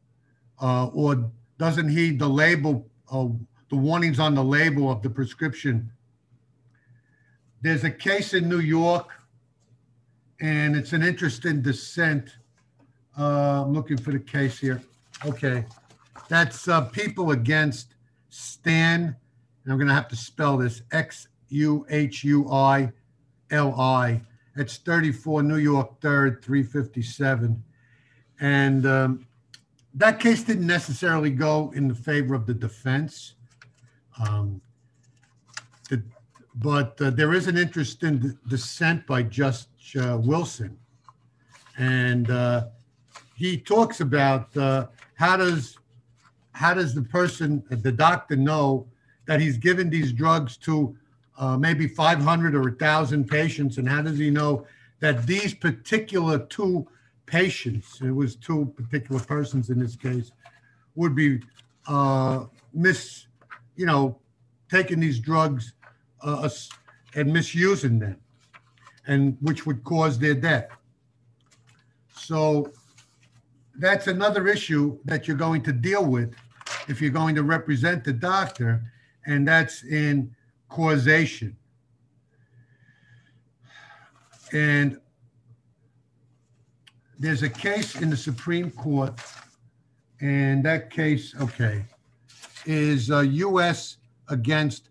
uh, or doesn't heed the label, uh, the warnings on the label of the prescription there's a case in New York, and it's an interesting dissent. Uh, I'm looking for the case here. Okay. That's uh, People Against Stan. And I'm going to have to spell this X U H U I L I. It's 34 New York 3rd, 357. And um, that case didn't necessarily go in the favor of the defense. Um, but uh, there is an interesting dissent by Judge uh, Wilson, and uh, he talks about uh, how does how does the person, the doctor, know that he's given these drugs to uh, maybe 500 or 1,000 patients, and how does he know that these particular two patients, it was two particular persons in this case, would be uh, mis, you know, taking these drugs uh, and misusing them, and which would cause their death. So that's another issue that you're going to deal with if you're going to represent the doctor, and that's in causation. And there's a case in the Supreme Court, and that case, okay, is uh, U.S. against,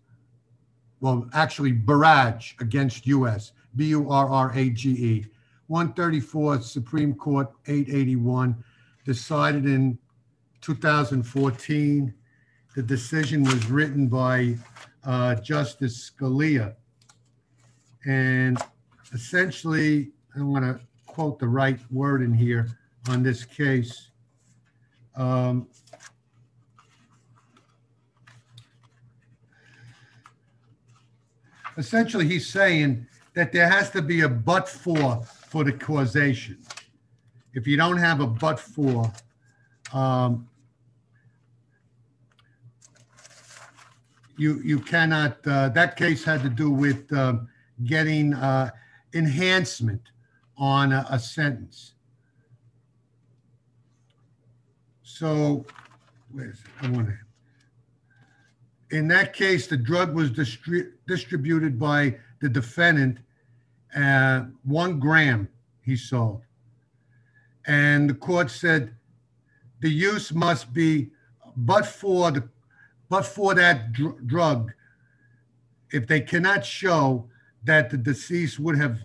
well, actually, Burrage against U.S., B U R R A G E. 134 Supreme Court 881, decided in 2014. The decision was written by uh, Justice Scalia. And essentially, I want to quote the right word in here on this case. Um, essentially, he's saying that there has to be a but for for the causation. If you don't have a but for, um, you you cannot. Uh, that case had to do with um, getting uh, enhancement on a, a sentence. So, where's I want to. In that case, the drug was distri- distributed by the defendant, uh, one gram he sold. And the court said the use must be, but for the, but for that dr- drug, if they cannot show that the deceased would have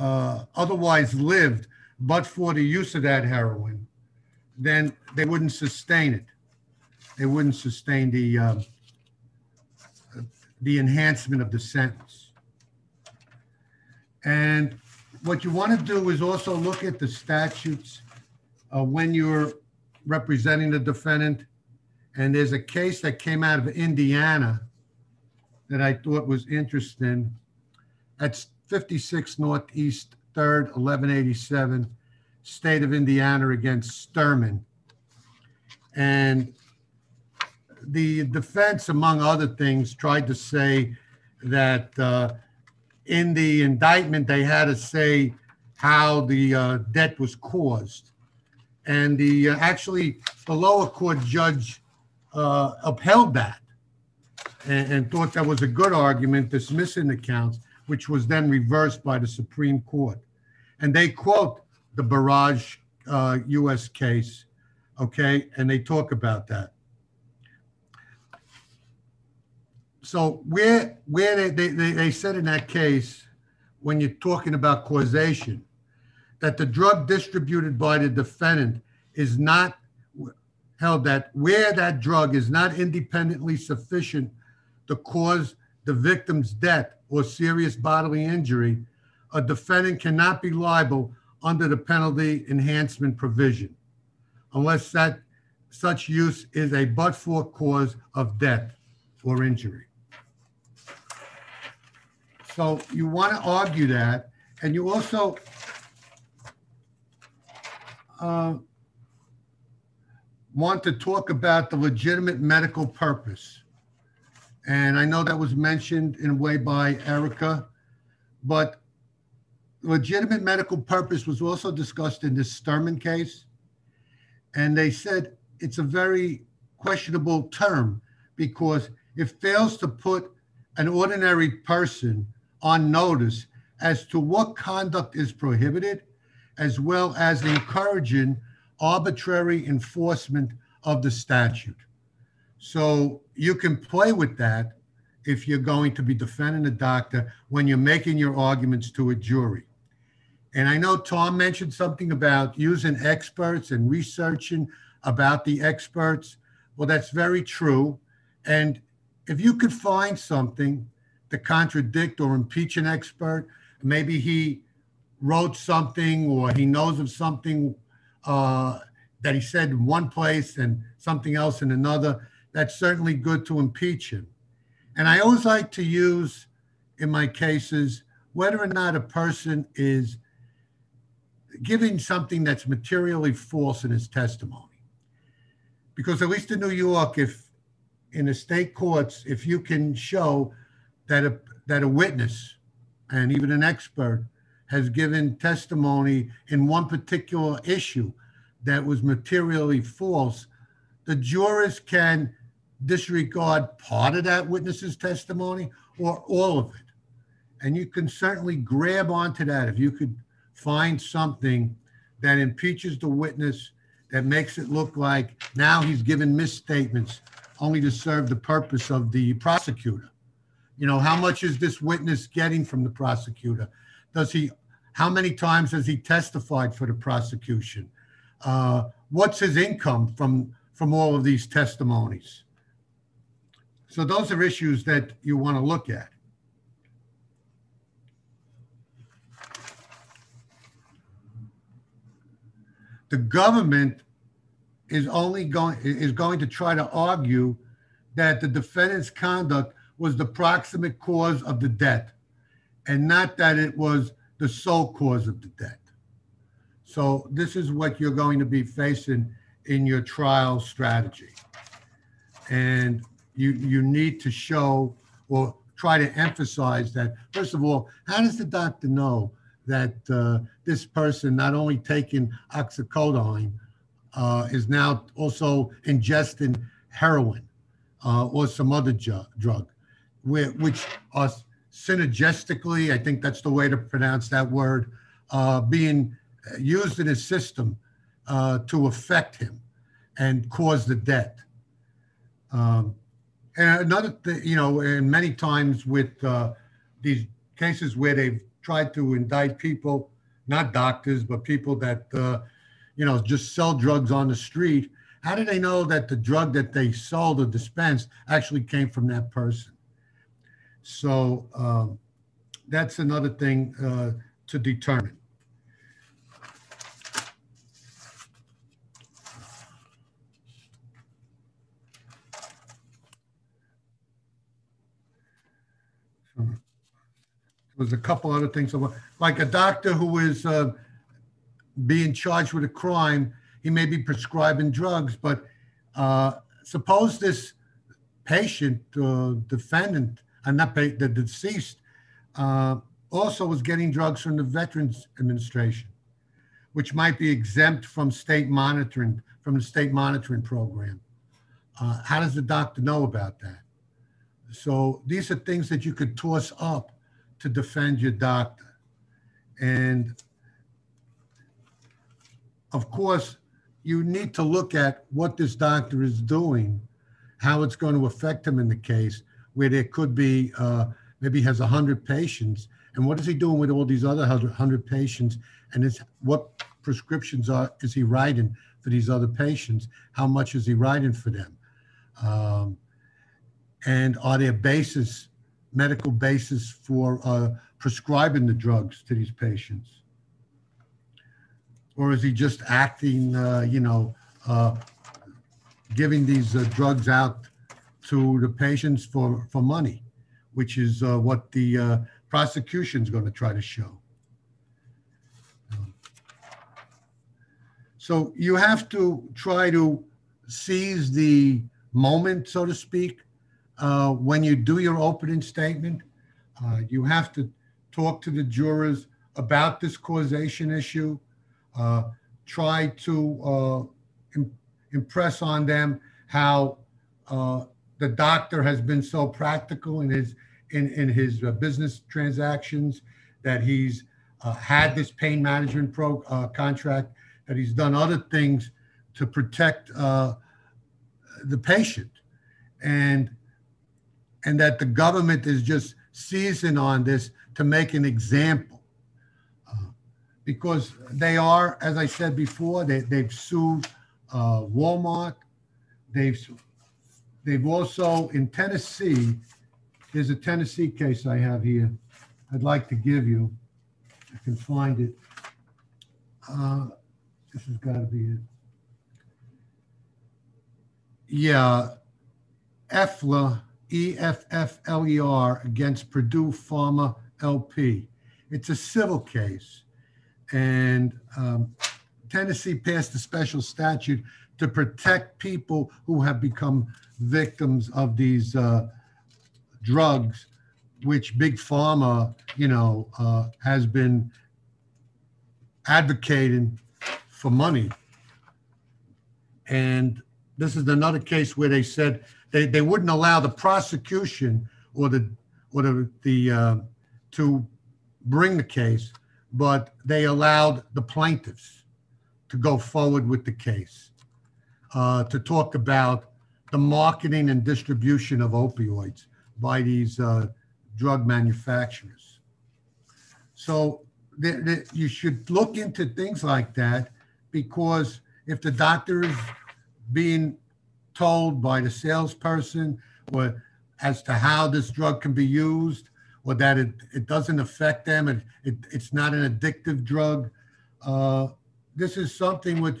uh, otherwise lived, but for the use of that heroin, then they wouldn't sustain it. They wouldn't sustain the um, the enhancement of the sentence. And what you want to do is also look at the statutes uh, when you're representing the defendant. And there's a case that came out of Indiana that I thought was interesting. That's 56 Northeast 3rd, 1187, State of Indiana against Sturman. And the defense, among other things, tried to say that uh, in the indictment they had to say how the uh, debt was caused, and the uh, actually the lower court judge uh, upheld that and, and thought that was a good argument, dismissing the counts, which was then reversed by the Supreme Court, and they quote the Burrage uh, U.S. case, okay, and they talk about that. So where where they, they, they, said in that case, when you're talking about causation, that the drug distributed by the defendant is not held that where that drug is not independently sufficient to cause the victim's death or serious bodily injury, a defendant cannot be liable under the penalty enhancement provision unless that such use is a but for cause of death or injury. So you want to argue that, and you also uh, want to talk about the legitimate medical purpose. And I know that was mentioned in a way by Erica, but legitimate medical purpose was also discussed in this Sturman case. And they said it's a very questionable term because it fails to put an ordinary person on notice as to what conduct is prohibited, as well as encouraging arbitrary enforcement of the statute. So you can play with that if you're going to be defending a doctor when you're making your arguments to a jury. And I know Tom mentioned something about using experts and researching about the experts. Well, that's very true. And if you could find something to contradict or impeach an expert. Maybe he wrote something or he knows of something uh, that he said in one place and something else in another. That's certainly good to impeach him. And I always like to use in my cases whether or not a person is giving something that's materially false in his testimony. Because at least in New York, if in the state courts, if you can show that a, that a witness and even an expert has given testimony in one particular issue that was materially false, the jurors can disregard part of that witness's testimony or all of it. And you can certainly grab onto that if you could find something that impeaches the witness, that makes it look like now he's given misstatements only to serve the purpose of the prosecutor. You know, how much is this witness getting from the prosecutor? Does he, how many times has he testified for the prosecution? Uh, what's his income from, from all of these testimonies? So those are issues that you want to look at. The government is only going, is going to try to argue that the defendant's conduct was the proximate cause of the death and not that it was the sole cause of the death. So this is what you're going to be facing in your trial strategy. And you, you need to show or try to emphasize that, first of all, how does the doctor know that uh, this person not only taking oxycodone uh, is now also ingesting heroin uh, or some other ju- drug, which are synergistically, I think that's the way to pronounce that word, uh, being used in his system uh, to affect him and cause the death. Um, and another thing, you know, and many times with uh, these cases where they've tried to indict people, not doctors, but people that, uh, you know, just sell drugs on the street, how do they know that the drug that they sold or dispensed actually came from that person? So um, that's another thing uh, to determine. There's a couple other things, like a doctor who is uh, being charged with a crime, he may be prescribing drugs, but uh, suppose this patient, uh, defendant, and not pa- the deceased, uh, also was getting drugs from the Veterans Administration, which might be exempt from state monitoring, from the state monitoring program. Uh, how does the doctor know about that? So these are things that you could toss up to defend your doctor. And of course, you need to look at what this doctor is doing, how it's going to affect him in the case, where there could be uh, maybe he has 100 patients. And what is he doing with all these other 100 patients? And is what prescriptions are is he writing for these other patients? How much is he writing for them? Um, and are there basis, medical basis for uh, prescribing the drugs to these patients? Or is he just acting, uh, you know, uh, giving these uh, drugs out to the patients for, for money, which is uh, what the uh, prosecution is going to try to show. So you have to try to seize the moment, so to speak, uh, when you do your opening statement. Uh, you have to talk to the jurors about this causation issue. Uh, try to uh, Im- impress on them how uh, the doctor has been so practical in his in, in his uh, business transactions that he's uh, had this pain management pro uh, contract that he's done other things to protect uh, the patient. And and that the government is just seizing on this to make an example uh, because they are as i said before they, they've sued uh, walmart. They've They've also, in Tennessee, there's a Tennessee case I have here I'd like to give you. I can find it. Uh, This has got to be it. Yeah, EFFLER, E F F L E R, against Purdue Pharma LP. It's a civil case. And um, Tennessee passed a special statute to protect people who have become victims of these uh, drugs, which big pharma, you know, uh, has been advocating for money. And this is another case where they said they, they wouldn't allow the prosecution or the, or the, the, uh, to bring the case, but they allowed the plaintiffs to go forward with the case, uh, to talk about the marketing and distribution of opioids by these uh, drug manufacturers. So the, the, you should look into things like that because if the doctor is being told by the salesperson or as to how this drug can be used or that it, it doesn't affect them and it, it's not an addictive drug, uh, this is something which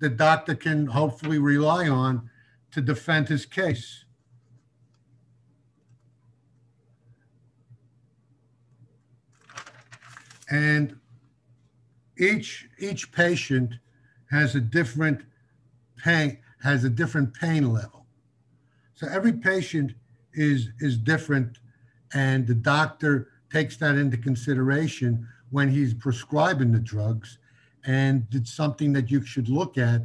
the doctor can hopefully rely on to defend his case. And each each patient has a different pain has a different pain level. So every patient is is different and the doctor takes that into consideration when he's prescribing the drugs and it's something that you should look at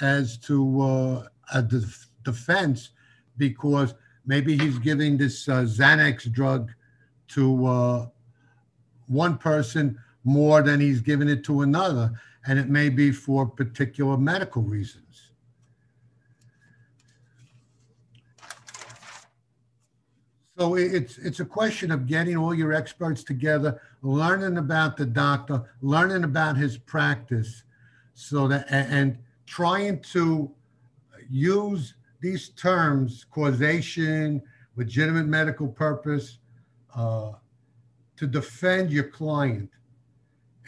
as to uh, a def- defense because maybe he's giving this uh, Xanax drug to uh, one person more than he's giving it to another, and it may be for particular medical reasons. So it's it's a question of getting all your experts together, learning about the doctor, learning about his practice, so that and trying to use these terms causation, legitimate medical purpose, uh, to defend your client.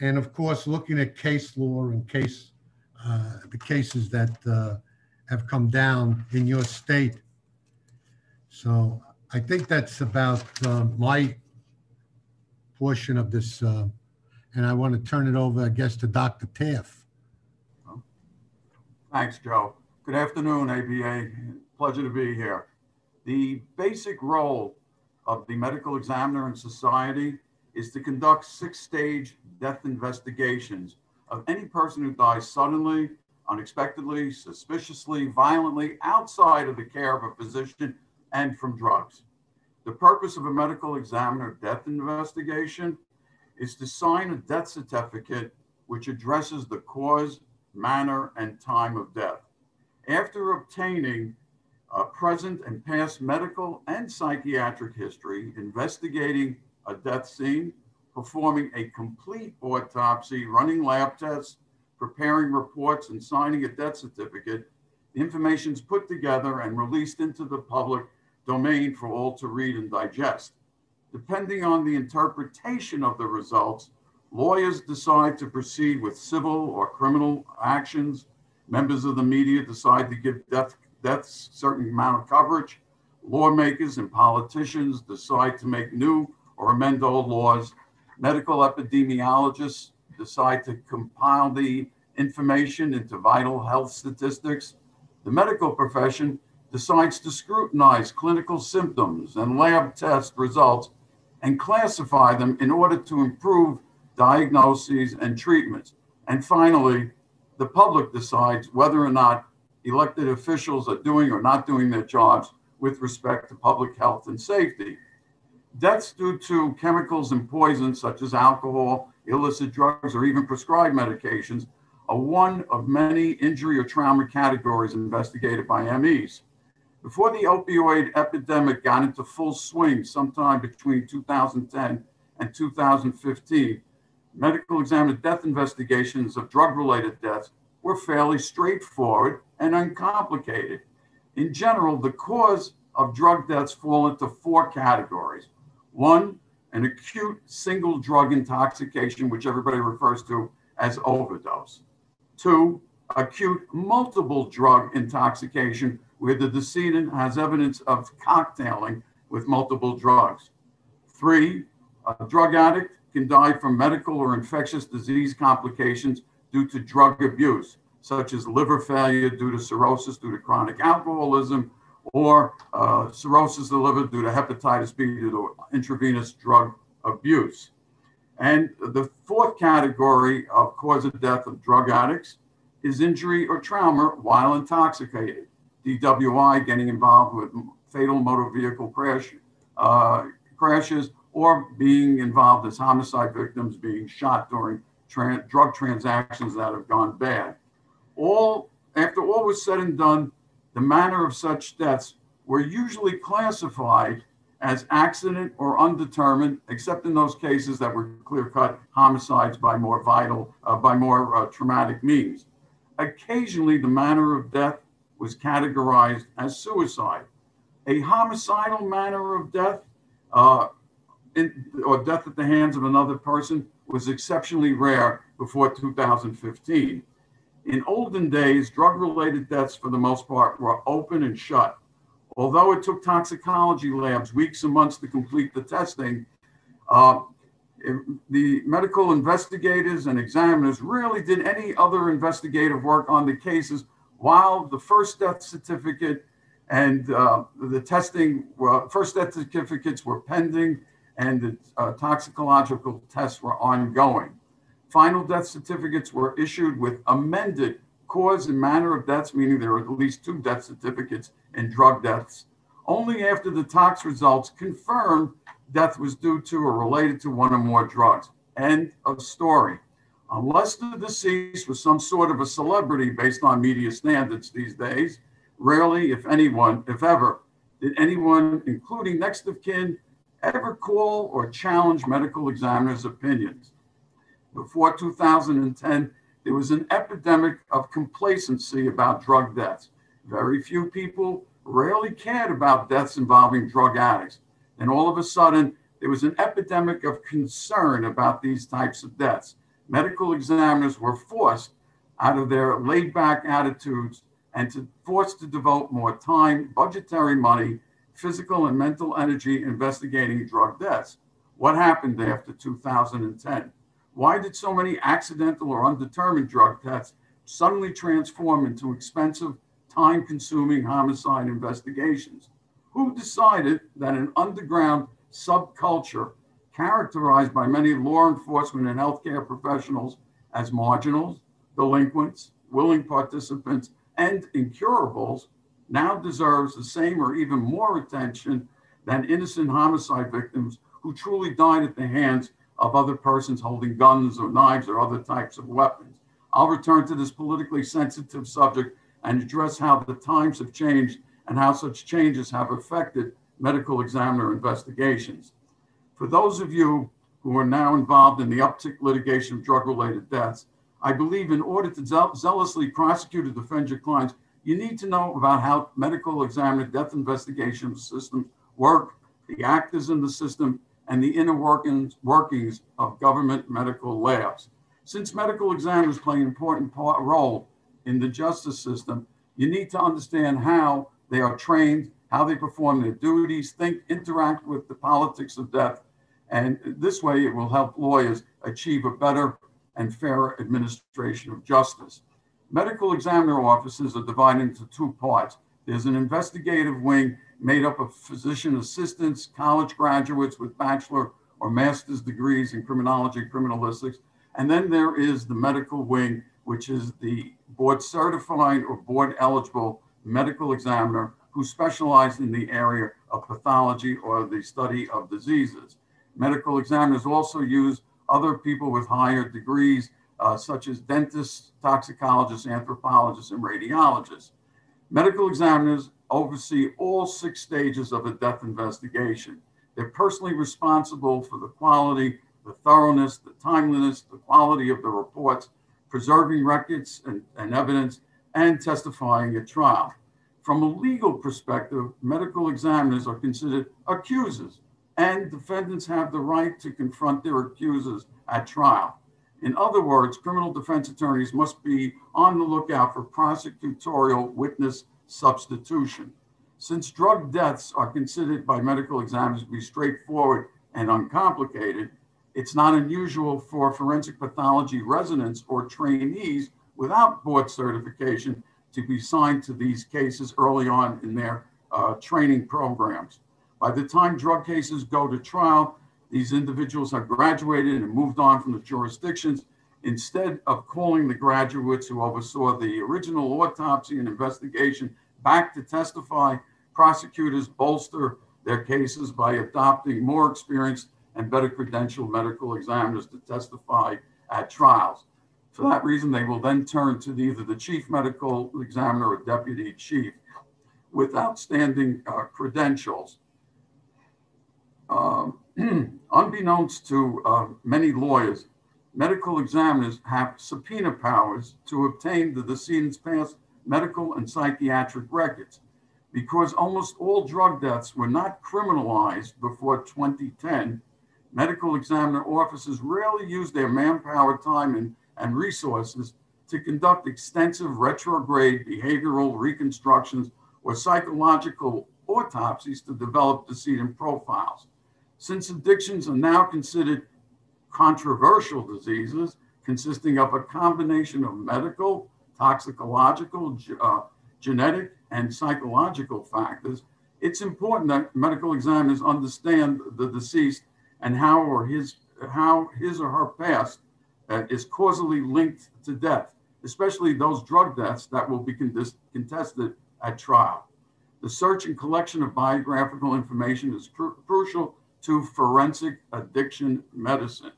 And of course, looking at case law and case, uh, the cases that uh, have come down in your state. So I think that's about uh, my portion of this. Uh, and I want to turn it over, I guess, to Dr. Taff. Thanks, Joe. Good afternoon, ABA. Pleasure to be here. The basic role of the medical examiner in society is to conduct six-stage death investigations of any person who dies suddenly, unexpectedly, suspiciously, violently, outside of the care of a physician and from drugs. The purpose of a medical examiner death investigation is to sign a death certificate which addresses the cause, manner, and time of death. After obtaining uh, present and past medical and psychiatric history, investigating a death scene, performing a complete autopsy, running lab tests, preparing reports, and signing a death certificate, the information is put together and released into the public domain for all to read and digest. Depending on the interpretation of the results, lawyers decide to proceed with civil or criminal actions. Members of the media decide to give death, deaths certain amount of coverage. Lawmakers and politicians decide to make new or amend old laws. Medical epidemiologists decide to compile the information into vital health statistics. The medical profession decides to scrutinize clinical symptoms and lab test results and classify them in order to improve diagnoses and treatments. And finally, the public decides whether or not elected officials are doing or not doing their jobs with respect to public health and safety. Deaths due to chemicals and poisons such as alcohol, illicit drugs, or even prescribed medications are one of many injury or trauma categories investigated by MEs. Before the opioid epidemic got into full swing sometime between 2010 and 2015, medical examiner death investigations of drug related deaths were fairly straightforward and uncomplicated. In general, the cause of drug deaths fall into four categories. One, an acute single drug intoxication, which everybody refers to as overdose. Two, acute multiple drug intoxication, where the decedent has evidence of cocktailing with multiple drugs. Three, a drug addict can die from medical or infectious disease complications due to drug abuse, such as liver failure due to cirrhosis due to chronic alcoholism, or uh, cirrhosis of the liver due to hepatitis B due to intravenous drug abuse. And the fourth category of cause of death of drug addicts is injury or trauma while intoxicated. DWI, getting involved with fatal motor vehicle crash, uh, crashes, or being involved as homicide victims being shot during drug transactions that have gone bad. All after all was said and done, the manner of such deaths were usually classified as accident or undetermined, except in those cases that were clear-cut homicides by more vital, uh, by more uh, traumatic means. Occasionally, the manner of death was categorized as suicide. A homicidal manner of death, uh, in, or death at the hands of another person, was exceptionally rare before 2015. In olden days, drug related deaths, for the most part, were open and shut. Although it took toxicology labs weeks and months to complete the testing, uh, the medical investigators and examiners really did any other investigative work on the cases while the first death certificate and uh, the testing, well, first death certificates were pending and the uh, toxicological tests were ongoing. Final death certificates were issued with amended cause and manner of deaths, meaning there were at least two death certificates in drug deaths, only after the tox results confirmed death was due to or related to one or more drugs. End of story. Unless the deceased was some sort of a celebrity based on media standards these days, rarely, if anyone, if ever, did anyone, including next of kin, ever call or challenge medical examiners' opinions. Before 2010, there was an epidemic of complacency about drug deaths. Very few people rarely cared about deaths involving drug addicts. And all of a sudden, there was an epidemic of concern about these types of deaths. Medical examiners were forced out of their laid back attitudes and to forced to devote more time, budgetary money, physical and mental energy investigating drug deaths. What happened after 2010? Why did so many accidental or undetermined drug deaths suddenly transform into expensive, time consuming homicide investigations? Who decided that an underground subculture characterized by many law enforcement and healthcare professionals as marginals, delinquents, willing participants, and incurables now deserves the same or even more attention than innocent homicide victims who truly died at the hands of other persons holding guns or knives or other types of weapons. I'll return to this politically sensitive subject and address how the times have changed and how such changes have affected medical examiner investigations. For those of you who are now involved in the uptick litigation of drug related deaths, I believe in order to zealously prosecute and defend your clients, you need to know about how medical examiner death investigation systems work, the actors in the system, and the inner workings, workings of government medical labs. Since medical examiners play an important part, role in the justice system, you need to understand how they are trained, how they perform their duties, think, interact with the politics of death. And this way, it will help lawyers achieve a better and fairer administration of justice. Medical examiner offices are divided into two parts. There's an investigative wing made up of physician assistants, college graduates with bachelor or master's degrees in criminology, and criminalistics. And then there is the medical wing, which is the board certified or board eligible medical examiner who specialized in the area of pathology or the study of diseases. Medical examiners also use other people with higher degrees, uh, such as dentists, toxicologists, anthropologists, and radiologists. Medical examiners oversee all six stages of a death investigation. They're personally responsible for the quality, the thoroughness, the timeliness, the quality of the reports, preserving records and, and evidence, and testifying at trial. From a legal perspective, medical examiners are considered accusers, and defendants have the right to confront their accusers at trial. In other words, criminal defense attorneys must be on the lookout for prosecutorial witness substitution. Since drug deaths are considered by medical examiners to be straightforward and uncomplicated, it's not unusual for forensic pathology residents or trainees without board certification to be assigned to these cases early on in their uh, training programs. By the time drug cases go to trial, these individuals have graduated and moved on from the jurisdictions instead of calling the graduates who oversaw the original autopsy and investigation back to testify, prosecutors bolster their cases by adopting more experienced and better credentialed medical examiners to testify at trials. For that reason, they will then turn to the, either the chief medical examiner or deputy chief with outstanding uh, credentials. Um, unbeknownst to uh, many lawyers, medical examiners have subpoena powers to obtain the decedent's past medical and psychiatric records. Because almost all drug deaths were not criminalized before 2010, medical examiner offices rarely use their manpower, time, and, and resources to conduct extensive retrograde behavioral reconstructions or psychological autopsies to develop decedent profiles. Since addictions are now considered controversial diseases consisting of a combination of medical, toxicological, uh, genetic, and psychological factors, it's important that medical examiners understand the deceased and how or his how his or her past uh, is causally linked to death, especially those drug deaths that will be contested at trial. The search and collection of biographical information is cru crucial to forensic addiction medicine.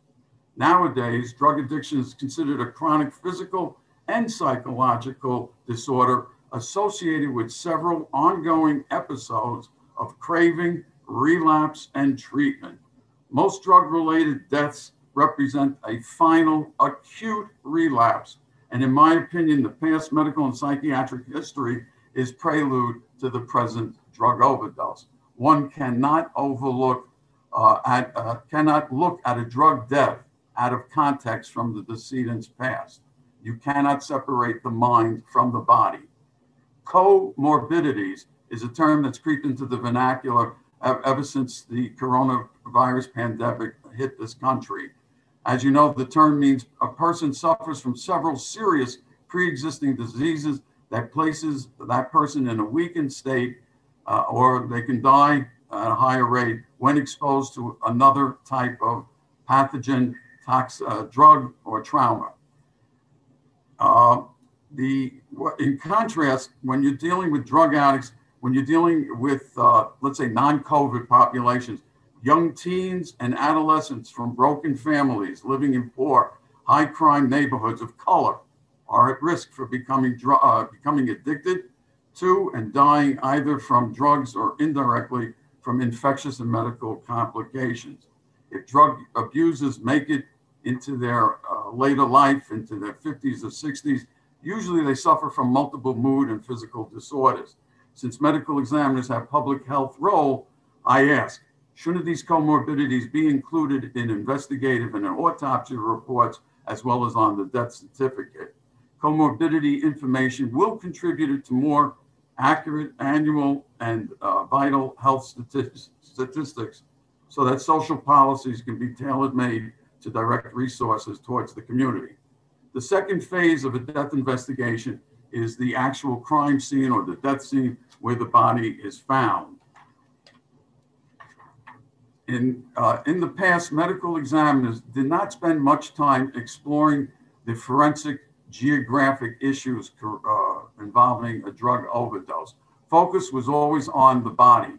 Nowadays, drug addiction is considered a chronic physical and psychological disorder associated with several ongoing episodes of craving, relapse, and treatment. Most drug related deaths represent a final acute relapse. And in my opinion, the past medical and psychiatric history is prelude to the present drug overdose. One cannot overlook, uh, at, uh, cannot look at a drug death out of context from the decedent's past. You cannot separate the mind from the body. Comorbidities is a term that's creeped into the vernacular ever since the coronavirus pandemic hit this country. As you know, the term means a person suffers from several serious pre existing diseases that places that person in a weakened state, uh, or they can die at a higher rate when exposed to another type of pathogen, tox, uh, drug, or trauma. Uh, the in contrast, when you're dealing with drug addicts, when you're dealing with uh, let's say non-COVID populations, young teens and adolescents from broken families living in poor, high crime neighborhoods of color are at risk for becoming uh, becoming addicted to and dying either from drugs or indirectly from infectious and medical complications. If drug abusers make it into their uh, later life, into their 50s or 60s, usually they suffer from multiple mood and physical disorders. Since medical examiners have public health role, I ask, shouldn't these comorbidities be included in investigative and autopsy reports as well as on the death certificate? Comorbidity information will contribute to more accurate annual and uh, vital health statistics, statistics so that social policies can be tailor made to direct resources towards the community. The second phase of a death investigation is the actual crime scene or the death scene where the body is found. In, uh, in the past, medical examiners did not spend much time exploring the forensic geographic issues uh, involving a drug overdose. Focus was always on the body.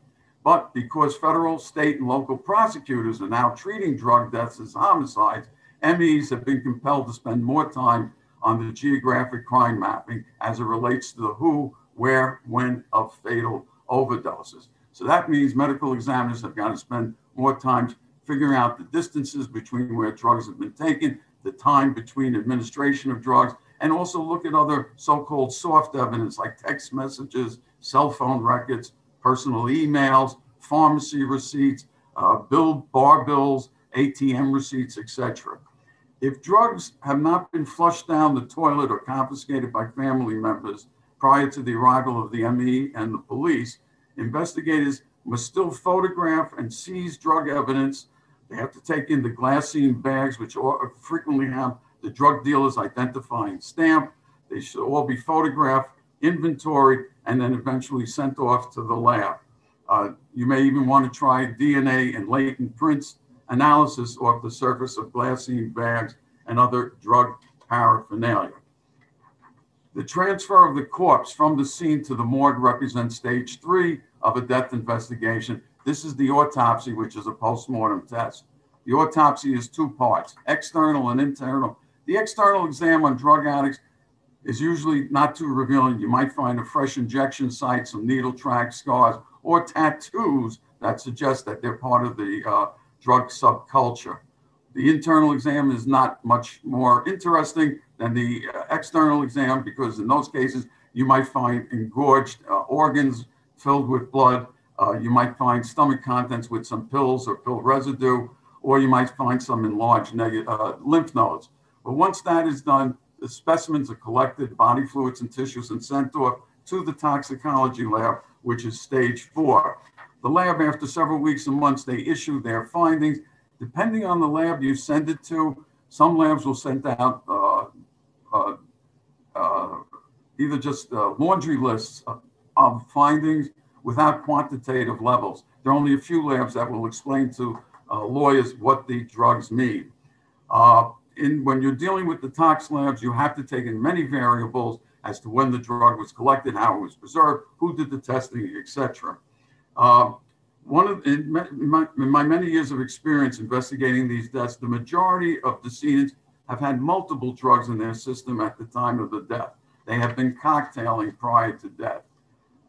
But because federal, state, and local prosecutors are now treating drug deaths as homicides, MEs have been compelled to spend more time on the geographic crime mapping as it relates to the who, where, when of fatal overdoses. So that means medical examiners have got to spend more time figuring out the distances between where drugs have been taken, the time between administration of drugs, and also look at other so called soft evidence like text messages, cell phone records, personal emails, pharmacy receipts, uh, bill bar bills, ATM receipts, etc. If drugs have not been flushed down the toilet or confiscated by family members prior to the arrival of the ME and the police, investigators must still photograph and seize drug evidence. They have to take in the glassine bags, which frequently have the drug dealer's identifying stamp. They should all be photographed, inventoried, and then eventually sent off to the lab. Uh, you may even want to try DNA and latent prints analysis off the surface of glassine bags and other drug paraphernalia. The transfer of the corpse from the scene to the morgue represents stage three of a death investigation. This is the autopsy, which is a postmortem test. The autopsy is two parts, external and internal. The external exam on drug addicts is usually not too revealing. You might find a fresh injection site, some needle track scars, or tattoos that suggest that they're part of the uh, drug subculture. The internal exam is not much more interesting than the uh, external exam because in those cases you might find engorged uh, organs filled with blood. Uh, you might find stomach contents with some pills or pill residue, or you might find some enlarged uh, lymph nodes. But once that is done, the specimens are collected, body fluids and tissues, and sent off to the toxicology lab, which is stage four. The lab, after several weeks and months, they issue their findings. Depending on the lab you send it to, some labs will send out uh, uh, uh, either just uh, laundry lists of, of, findings without quantitative levels. There are only a few labs that will explain to uh, lawyers what the drugs mean. In, when you're dealing with the tox labs, you have to take in many variables as to when the drug was collected, how it was preserved, who did the testing, etc. Uh, one of in my, in my, many years of experience investigating these deaths, the majority of decedents have had multiple drugs in their system at the time of the death. They have been cocktailing prior to death.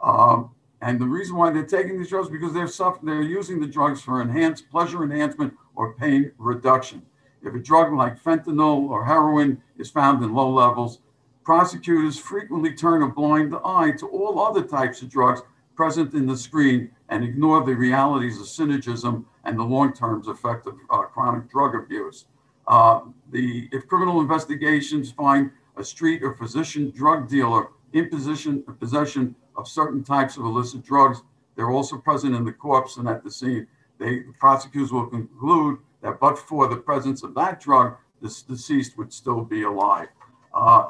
Um, and the reason why they're taking these drugs because they're suffering, they're using the drugs for enhanced pleasure enhancement or pain reduction. If a drug like fentanyl or heroin is found in low levels, prosecutors frequently turn a blind eye to all other types of drugs present in the screen and ignore the realities of synergism and the long-term effect of uh, chronic drug abuse. Uh, the if criminal investigations find a street or physician drug dealer in possession, possession of certain types of illicit drugs, they're also present in the corpse and at the scene. They the prosecutors will conclude that but for the presence of that drug, this deceased would still be alive. Uh,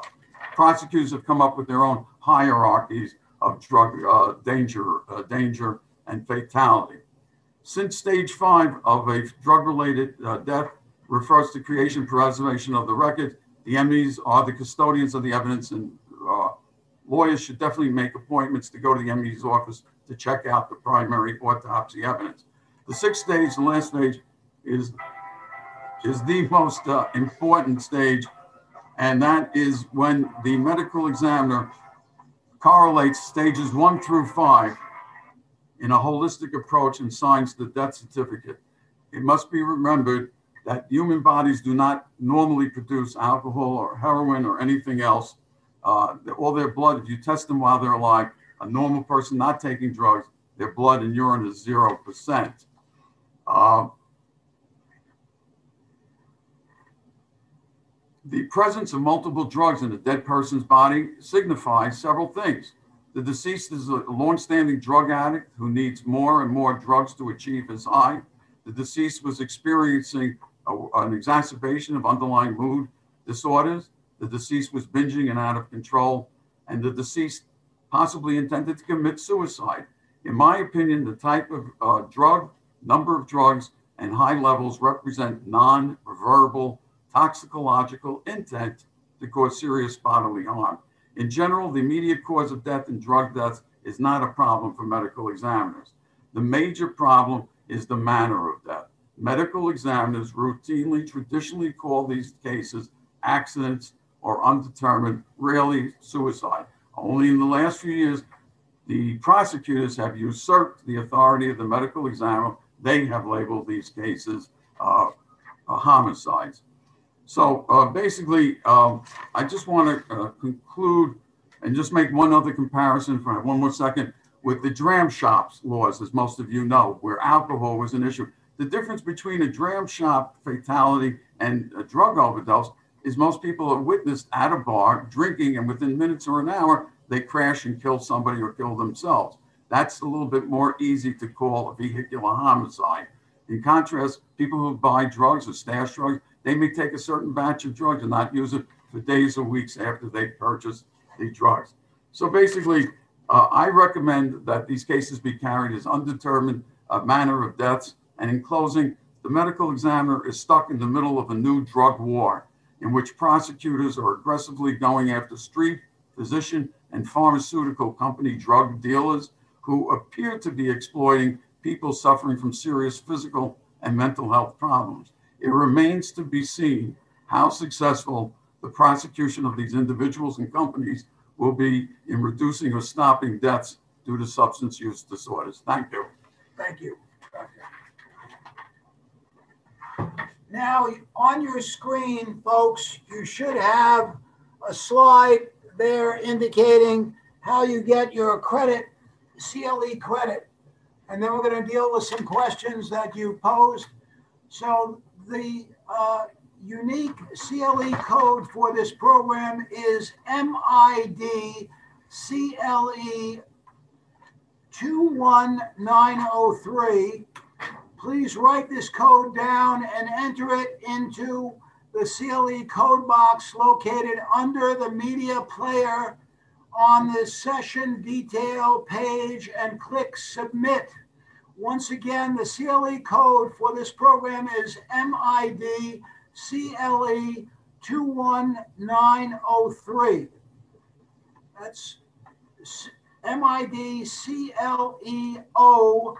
prosecutors have come up with their own hierarchies of drug uh, danger, uh, danger and fatality. Since stage five of a drug-related uh, death refers to creation preservation of the record, the MEs are the custodians of the evidence and uh, lawyers should definitely make appointments to go to the ME's office to check out the primary autopsy evidence. The sixth stage, the last stage, is, is the most uh, important stage, and that is when the medical examiner correlates stages one through five in a holistic approach and signs the death certificate. It must be remembered that human bodies do not normally produce alcohol or heroin or anything else. Uh, all their blood, if you test them while they're alive, a normal person not taking drugs, their blood and urine is 0%. Uh, The presence of multiple drugs in a dead person's body signifies several things. The deceased is a long-standing drug addict who needs more and more drugs to achieve his high. The deceased was experiencing a, an exacerbation of underlying mood disorders. The deceased was binging and out of control, and the deceased possibly intended to commit suicide. In my opinion, the type of uh, drug, number of drugs, and high levels represent non-verbal toxicological intent to cause serious bodily harm. In general, the immediate cause of death and drug deaths is not a problem for medical examiners. The major problem is the manner of death. Medical examiners routinely, traditionally call these cases accidents or undetermined, rarely suicide. Only in the last few years, the prosecutors have usurped the authority of the medical examiner. They have labeled these cases uh, uh, homicides. So uh, basically, um, I just want to uh, conclude and just make one other comparison for one more second with the dram shops laws, as most of you know, where alcohol was an issue. The difference between a dram shop fatality and a drug overdose is most people are witnessed at a bar drinking, and within minutes or an hour, they crash and kill somebody or kill themselves. That's a little bit more easy to call a vehicular homicide. In contrast, people who buy drugs or stash drugs, they may take a certain batch of drugs and not use it for days or weeks after they purchase the drugs. So basically, uh, I recommend that these cases be carried as undetermined uh, manner of deaths. And in closing, the medical examiner is stuck in the middle of a new drug war. in which prosecutors are aggressively going after street, physician, and pharmaceutical company drug dealers who appear to be exploiting people suffering from serious physical and mental health problems. It remains to be seen how successful the prosecution of these individuals and companies will be in reducing or stopping deaths due to substance use disorders. Thank you. Thank you. Now, on your screen, folks, you should have a slide there indicating how you get your credit, CLE credit. And then we're going to deal with some questions that you posed. So the uh, unique CLE code for this program is MID CLE 21903. Please write this code down and enter it into the CLE code box located under the media player on the session detail page and click submit. Once again, the CLE code for this program is MID CLE 21903. That's MID CLEO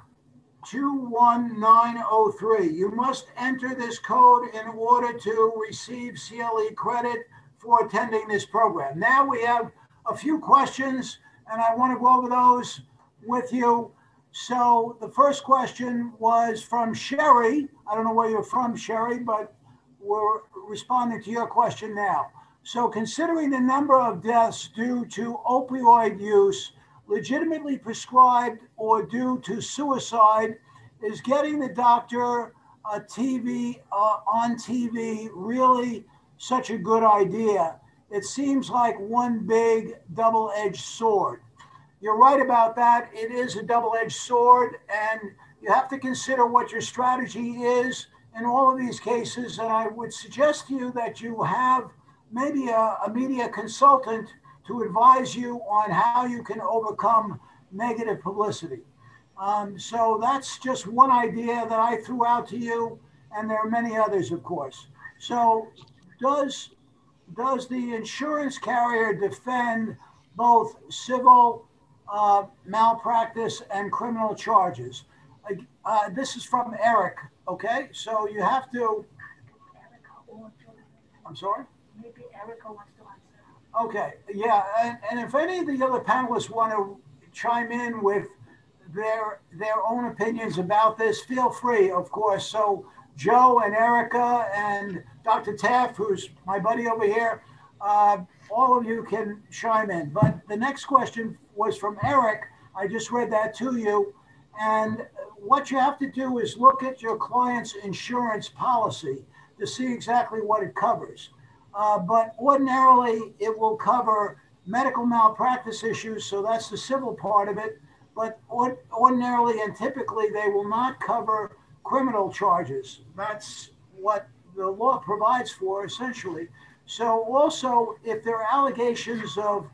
21903. You must enter this code in order to receive CLE credit for attending this program. Now we have a few questions, and I want to go over those with you. So the first question was from Sherry. I don't know where you're from, Sherry, but we're responding to your question now. So considering the number of deaths due to opioid use, legitimately prescribed or due to suicide, is getting the doctor a TV uh, on TV really such a good idea? It seems like one big double-edged sword. You're right about that. It is a double-edged sword, and you have to consider what your strategy is in all of these cases. And I would suggest to you that you have maybe a, a media consultant to advise you on how you can overcome negative publicity. Um, so that's just one idea that I threw out to you, and there are many others, of course. So does does the insurance carrier defend both civil uh, malpractice and criminal charges? Uh, this is from Eric. Okay, so you have to. I'm sorry. Maybe Erica wants to answer. Okay, yeah, and, and if any of the other panelists want to chime in with their their own opinions about this, feel free, of course. So Joe and Erica and Dr. Taff, who's my buddy over here, uh, all of you can chime in. But the next question was from Eric. I just read that to you. And what you have to do is look at your client's insurance policy to see exactly what it covers. Uh, but ordinarily, it will cover medical malpractice issues, so that's the civil part of it. But ordinarily and typically, they will not cover criminal charges. That's what the law provides for, essentially. So, also, if there are allegations of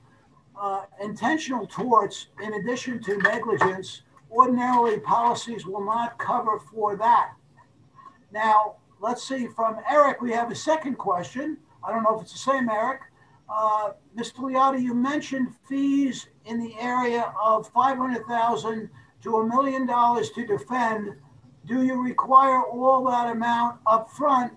uh, intentional torts in addition to negligence, ordinarily policies will not cover for that. Now, let's see, from Eric, we have a second question. I don't know if it's the same, Eric. Uh, Mr. Liotti, you mentioned fees in the area of 500,000 to a million dollars to defend. Do you require all that amount up front?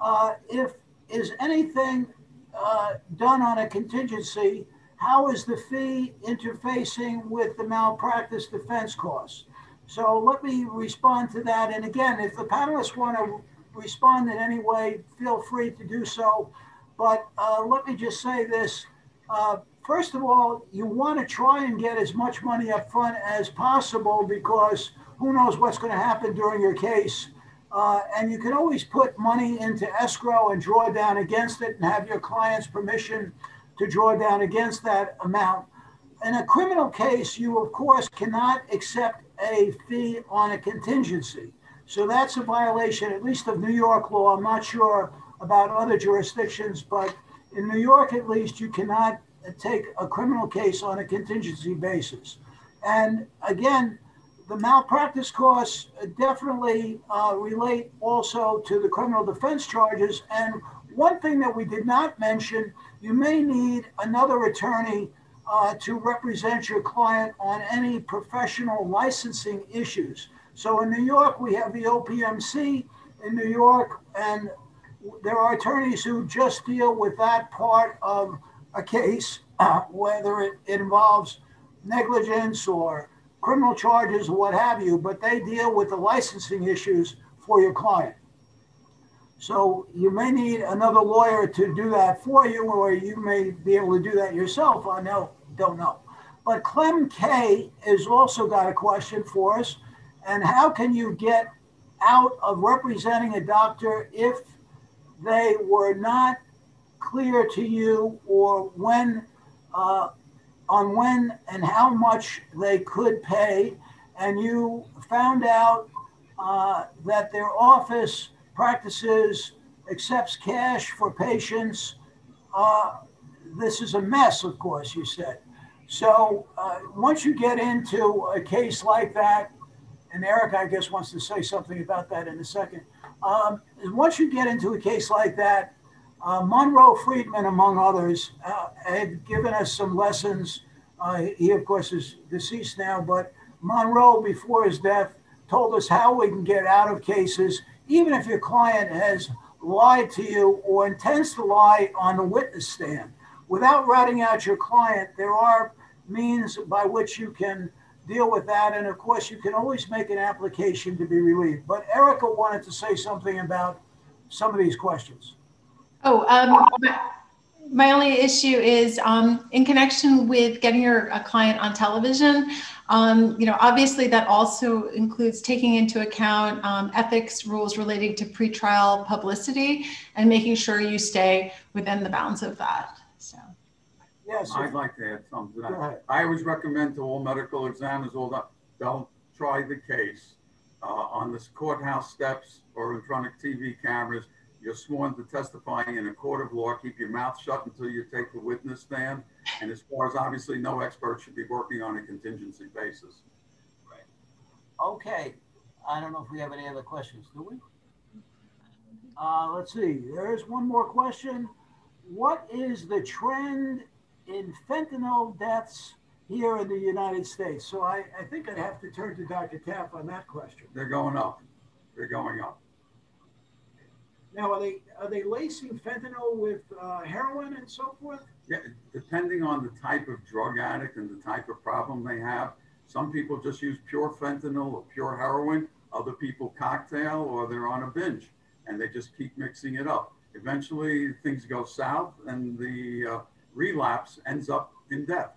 Uh, if is anything uh, done on a contingency, how is the fee interfacing with the malpractice defense costs? So let me respond to that. And again, if the panelists want to respond in any way, feel free to do so. But uh, let me just say this. Uh, first of all, you want to try and get as much money up front as possible because who knows what's going to happen during your case. Uh, and you can always put money into escrow and draw down against it and have your client's permission to draw down against that amount. In a criminal case, you of course cannot accept a fee on a contingency. So that's a violation, at least of New York law. I'm not sure about other jurisdictions, but in New York, at least, you cannot take a criminal case on a contingency basis. And again, the malpractice costs definitely uh, relate also to the criminal defense charges. And one thing that we did not mention, you may need another attorney uh, to represent your client on any professional licensing issues. So in New York, we have the OPMC in New York, and there are attorneys who just deal with that part of a case, uh, whether it, it involves negligence or criminal charges or what have you, but they deal with the licensing issues for your client. So you may need another lawyer to do that for you, or you may be able to do that yourself. I know, don't know. But Clem K has also got a question for us. And how can you get out of representing a doctor if they were not clear to you or when uh, on when and how much they could pay, and you found out uh, that their office practices accepts cash for patients. Uh, this is a mess, of course, you said. So uh, once you get into a case like that, and Eric, I guess, wants to say something about that in a second. Um, once you get into a case like that, uh, Monroe Freedman, among others, uh, had given us some lessons. Uh, he, of course, is deceased now, but Monroe, before his death, told us how we can get out of cases, even if your client has lied to you or intends to lie on the witness stand. Without ratting out your client, there are means by which you can deal with that. And of course, you can always make an application to be relieved. But Erica wanted to say something about some of these questions. Oh, um, my only issue is um, in connection with getting your a client on television. Um, you know, obviously that also includes taking into account um, ethics rules relating to pretrial publicity and making sure you stay within the bounds of that. So. Yes. I'd like to add something to that. I always recommend to all medical examiners, all that, don't try the case uh, on the courthouse steps or in front of TV cameras. You're sworn to testifying in a court of law. Keep your mouth shut until you take the witness stand. And as far as obviously, no expert should be working on a contingency basis. Right. Okay. I don't know if we have any other questions, do we? Uh, let's see. There's one more question. What is the trend in fentanyl deaths here in the United States? So I, I think I'd have to turn to Dr. Taff on that question. They're going up. They're going up. Now, are they are they lacing fentanyl with uh, heroin and so forth? Yeah, depending on the type of drug addict and the type of problem they have, some people just use pure fentanyl or pure heroin. Other people cocktail or they're on a binge and they just keep mixing it up. Eventually, things go south and the uh, relapse ends up in death.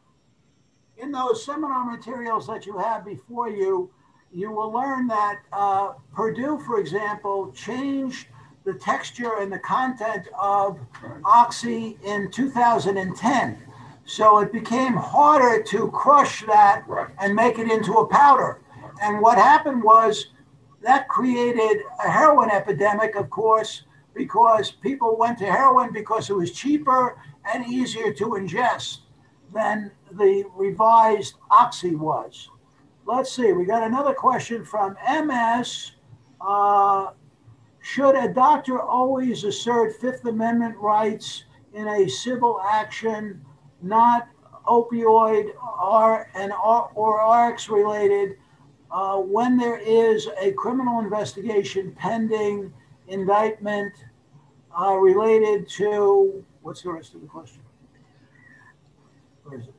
In those seminar materials that you have before you, you will learn that uh, Purdue, for example, changed the texture and the content of Oxy in 2010. So it became harder to crush that Right. and make it into a powder. And what happened was that created a heroin epidemic, of course, because people went to heroin because it was cheaper and easier to ingest than the revised Oxy was. Let's see, we got another question from MS. Uh, should a doctor always assert Fifth Amendment rights in a civil action, not opioid or or RX related, uh, when there is a criminal investigation pending, indictment uh, related to what's the rest of the question? Where is it?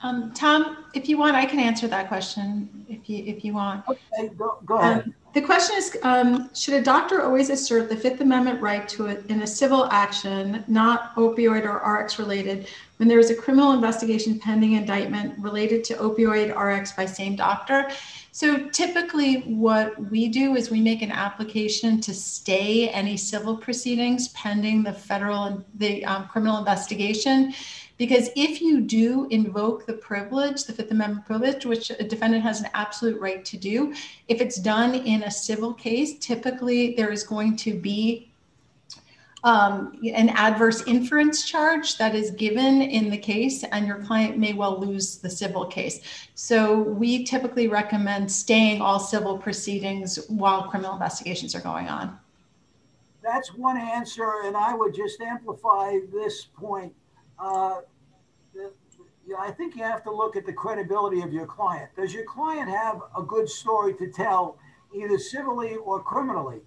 Um, Tom, if you want, I can answer that question if you if you want. Okay, go, go ahead. Um, the question is, um, should a doctor always assert the Fifth Amendment right to it in a civil action, not opioid or RX related, when there is a criminal investigation pending indictment related to opioid RX by same doctor? So typically what we do is we make an application to stay any civil proceedings pending the federal, the um, criminal investigation. Because if you do invoke the privilege, the Fifth Amendment privilege, which a defendant has an absolute right to do, if it's done in a civil case, typically there is going to be um, an adverse inference charge that is given in the case, and your client may well lose the civil case. So we typically recommend staying all civil proceedings while criminal investigations are going on. That's one answer, and I would just amplify this point. Uh, I think you have to look at the credibility of your client. Does your client have a good story to tell, either civilly or criminally?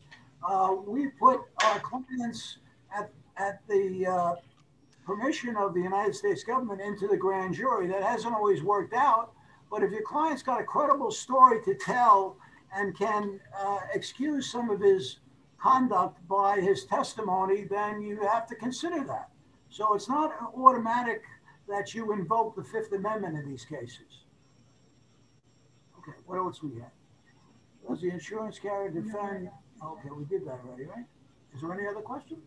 Uh, we put our clients at, at the uh, permission of the United States government into the grand jury. That hasn't always worked out, but if your client's got a credible story to tell and can uh, excuse some of his conduct by his testimony, then you have to consider that. So it's not automatic that you invoke the Fifth Amendment in these cases. Okay, what else we have? Does the insurance carrier defend? Okay, we did that already, right? Is there any other question?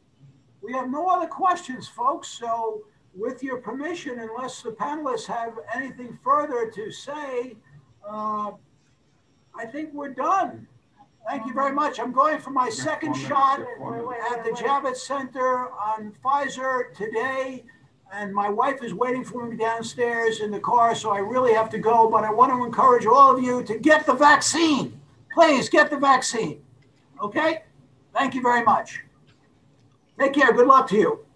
We have no other questions, folks. So with your permission, unless the panelists have anything further to say, uh, I think we're done. Thank you very much. I'm going for my second shot just one minute. at the Javits Center on Pfizer today. And my wife is waiting for me downstairs in the car, so I really have to go. But I want to encourage all of you to get the vaccine. Please get the vaccine. Okay? Thank you very much. Take care. Good luck to you.